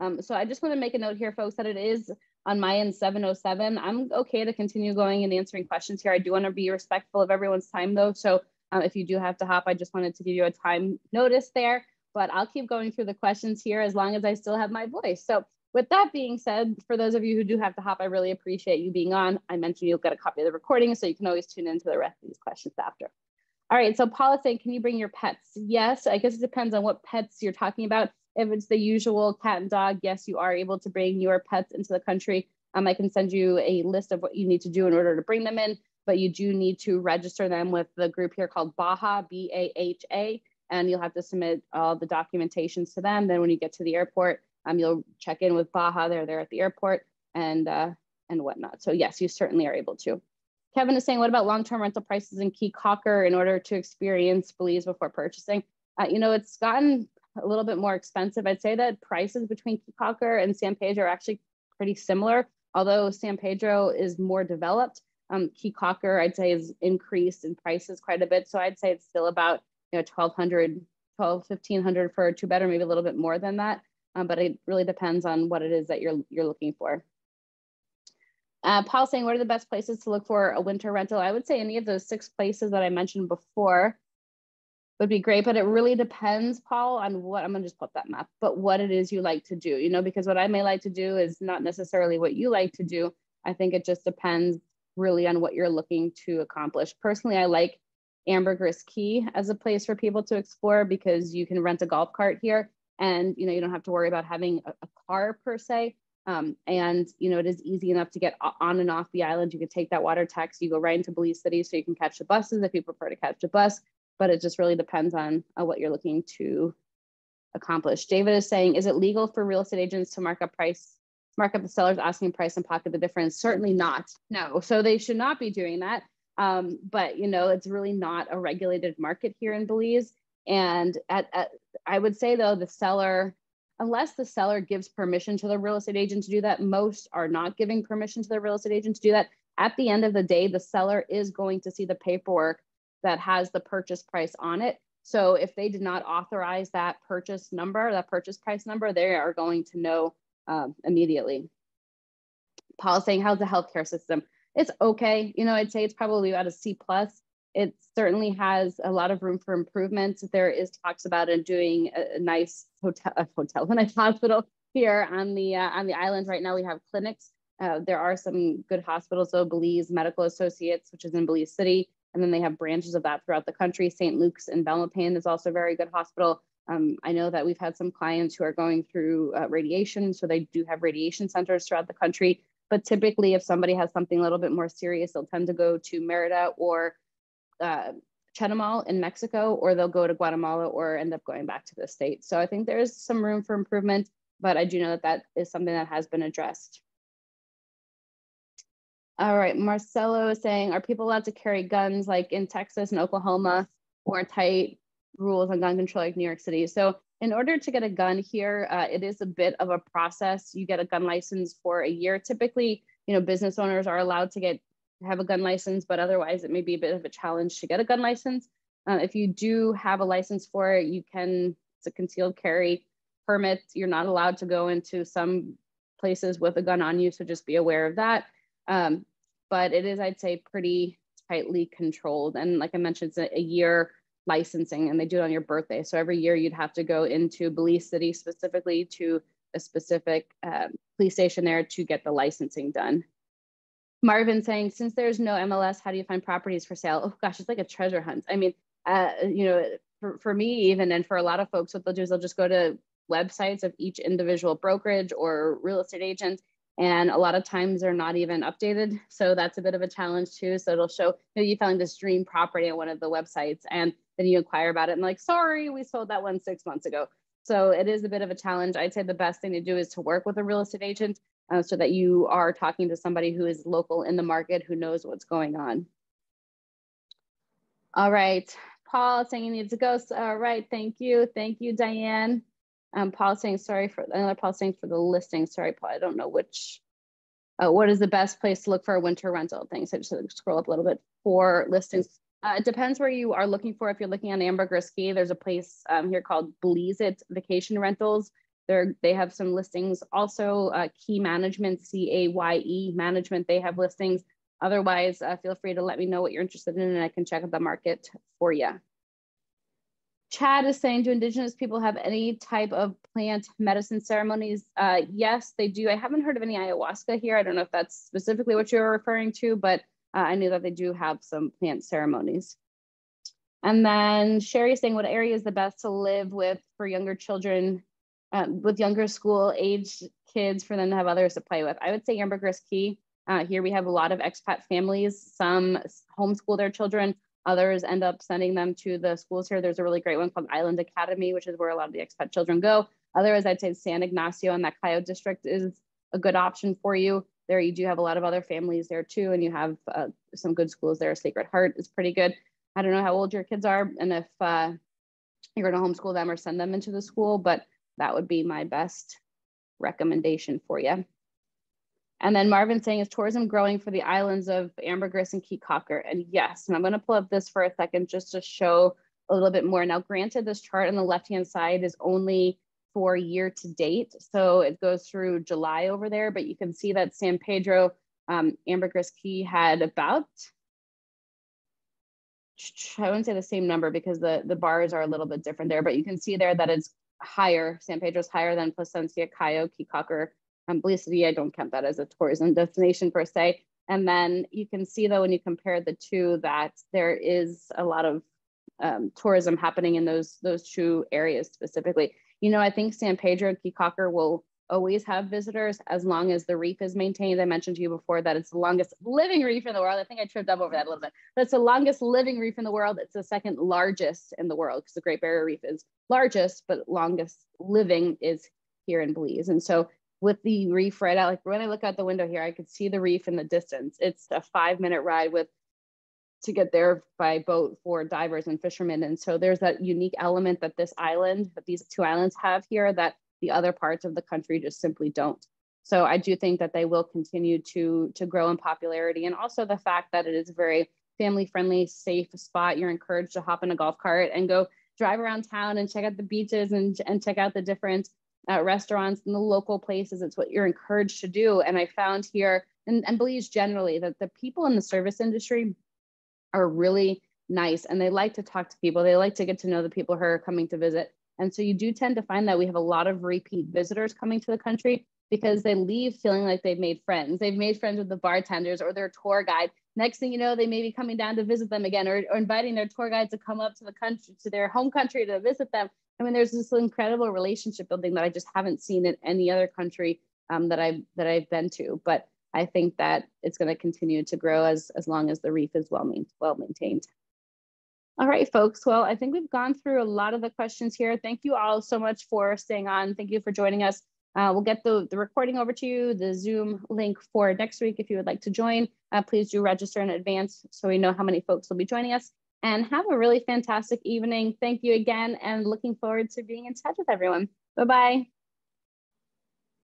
Speaker 1: Um, so I just want to make a note here, folks, that it is on my end 707. I'm okay to continue going and answering questions here. I do want to be respectful of everyone's time though. So um, if you do have to hop, I just wanted to give you a time notice there, but I'll keep going through the questions here as long as I still have my voice. So with that being said, for those of you who do have to hop, I really appreciate you being on. I mentioned you'll get a copy of the recording, so you can always tune into the rest of these questions after. All right, so Paul is saying, can you bring your pets? Yes, I guess it depends on what pets you're talking about. If it's the usual cat and dog, yes, you are able to bring your pets into the country. Um, I can send you a list of what you need to do in order to bring them in, but you do need to register them with the group here called BAHA, B A H A, and you'll have to submit all the documentations to them. Then when you get to the airport, um, you'll check in with BAHA. They're there at the airport and uh, and whatnot. So yes, you certainly are able to. Kevin is saying, what about long-term rental prices in Caye Caulker in order to experience Belize before purchasing? Uh, you know, it's gotten a little bit more expensive. I'd say that prices between Caye Caulker and San Pedro are actually pretty similar, although San Pedro is more developed. Um, Caye Caulker, I'd say, is increased in prices quite a bit. So I'd say it's still about you know 1200 12 1500 for a two bedroom, maybe a little bit more than that. Um, but it really depends on what it is that you're you're looking for. Uh, Paul saying, what are the best places to look for a winter rental? I would say any of those six places that I mentioned before would be great, but it really depends, Paul, on what I'm gonna just put that map, but what it is you like to do, you know, because what I may like to do is not necessarily what you like to do. I think it just depends really on what you're looking to accomplish. Personally, I like Ambergris Caye as a place for people to explore because you can rent a golf cart here and you know you don't have to worry about having a, a car per se. Um, and you know it is easy enough to get on and off the island. You can take that water taxi, you go right into Belize City, so you can catch the buses if you prefer to catch a bus but it just really depends on uh, what you're looking to accomplish. David is saying, is it legal for real estate agents to mark up price, mark up the seller's asking price and pocket the difference? Certainly not. No, so they should not be doing that. Um, but you know, it's really not a regulated market here in Belize. And at, at, I would say though, the seller, unless the seller gives permission to the real estate agent to do that, most are not giving permission to the real estate agent to do that. At the end of the day, the seller is going to see the paperwork that has the purchase price on it. So if they did not authorize that purchase number, that purchase price number, they are going to know um, immediately. Paul saying, how's the healthcare system? It's okay. You know, I'd say it's probably about a C plus. It certainly has a lot of room for improvement. There is talks about it doing a, a nice hotel, a hotel, a nice hospital here on the uh, on the island. Right now, we have clinics. Uh, there are some good hospitals, though. Belize Medical Associates, which is in Belize City, and then they have branches of that throughout the country. St. Luke's in Belmopan is also a very good hospital. Um, I know that we've had some clients who are going through uh, radiation, so they do have radiation centers throughout the country. But typically, if somebody has something a little bit more serious, they'll tend to go to Merida or uh, Chetumal in Mexico, or they'll go to Guatemala or end up going back to the state. So I think there is some room for improvement, but I do know that that is something that has been addressed. All right, Marcelo is saying, are people allowed to carry guns like in Texas and Oklahoma or tight rules on gun control like New York City? So in order to get a gun here, uh, it is a bit of a process. You get a gun license for a year. Typically, you know, business owners are allowed to get have a gun license, but otherwise it may be a bit of a challenge to get a gun license. Uh, if you do have a license for it, you can, it's a concealed carry permit. You're not allowed to go into some places with a gun on you, so just be aware of that. Um, but it is, I'd say, pretty tightly controlled. And like I mentioned, it's a, a year licensing and they do it on your birthday. So every year you'd have to go into Belize City specifically to a specific um, police station there to get the licensing done. Marvin saying, since there's no MLS, how do you find properties for sale? Oh gosh, it's like a treasure hunt. I mean, uh, you know, for, for me even, and for a lot of folks, what they'll do is they'll just go to websites of each individual brokerage or real estate agent. And a lot of times they're not even updated. So that's a bit of a challenge too. So it'll show you, found this dream property on one of the websites and then you inquire about it and like, sorry, we sold that one six months ago. So it is a bit of a challenge. I'd say the best thing to do is to work with a real estate agent uh, so that you are talking to somebody who is local in the market who knows what's going on. All right, Paul saying you need to go. All right, thank you. Thank you, Diane. Um, Paul saying sorry for another Paul saying for the listing. Sorry, Paul, I don't know which. Uh, what is the best place to look for a winter rental? Things I just scroll up a little bit for listings. Uh, it depends where you are looking for. If you're looking on Ambergris Caye, there's a place um, here called Belize It Vacation Rentals. They're, they have some listings. Also, uh, Caye Management, C-A-Y-E Management, they have listings. Otherwise, uh, feel free to let me know what you're interested in and I can check out the market for you. Chad is saying, do Indigenous people have any type of plant medicine ceremonies? Uh, yes, they do. I haven't heard of any ayahuasca here. I don't know if that's specifically what you're referring to, but uh, I knew that they do have some plant ceremonies. And then Sherry saying, what area is the best to live with for younger children um, with younger school age kids for them to have others to play with. I would say Ambergris Caye. Uh, here we have a lot of expat families. Some homeschool their children. Others end up sending them to the schools here. There's a really great one called Island Academy, which is where a lot of the expat children go. Otherwise, I'd say San Ignacio and that Cayo district is a good option for you. There you do have a lot of other families there too, and you have uh, some good schools there. Sacred Heart is pretty good. I don't know how old your kids are and if uh, you're going to homeschool them or send them into the school, but that would be my best recommendation for you. And then Marvin saying, is tourism growing for the islands of Ambergris and Caye Caulker? And yes, and I'm gonna pull up this for a second just to show a little bit more. Now, granted, this chart on the left-hand side is only for year to date. So it goes through July over there, but you can see that San Pedro, um, Ambergris Caye had about, I wouldn't say the same number because the, the bars are a little bit different there, but you can see there that it's higher. San Pedro's higher than Placencia, Cayo, Caye Caulker, Belize City. I don't count that as a tourism destination per se. And then you can see though, when you compare the two, that there is a lot of um, tourism happening in those, those two areas specifically. You know, I think San Pedro and Caye Caulker will always have visitors as long as the reef is maintained. I mentioned to you before that it's the longest living reef in the world. I think I tripped up over that a little bit, but it's the longest living reef in the world. It's the second largest in the world because the Great Barrier Reef is largest, but longest living is here in Belize. And so with the reef right out, like when I look out the window here, I could see the reef in the distance. It's a five minute ride with to get there by boat for divers and fishermen. And so there's that unique element that this island, that these two islands have here that the other parts of the country just simply don't. So I do think that they will continue to, to grow in popularity. And also the fact that it is a very family friendly, safe spot. You're encouraged to hop in a golf cart and go drive around town and check out the beaches and, and check out the different uh, restaurants and the local places. It's what you're encouraged to do. And I found here and, and Belize generally that the people in the service industry are really nice and they like to talk to people. They like to get to know the people who are coming to visit. And so you do tend to find that we have a lot of repeat visitors coming to the country because they leave feeling like they've made friends. They've made friends with the bartenders or their tour guide. Next thing you know, they may be coming down to visit them again or, or inviting their tour guide to come up to the country, to their home country to visit them. I mean, there's this incredible relationship building that I just haven't seen in any other country um, that I've that I've been to. But I think that it's going to continue to grow as as long as the reef is well, main, well maintained. All right, folks. Well, I think we've gone through a lot of the questions here. Thank you all so much for staying on. Thank you for joining us. Uh, we'll get the, the recording over to you, the Zoom link for next week. If you would like to join, uh, please do register in advance so we know how many folks will be joining us. And have a really fantastic evening. Thank you again and looking forward to being in touch with everyone. Bye-bye.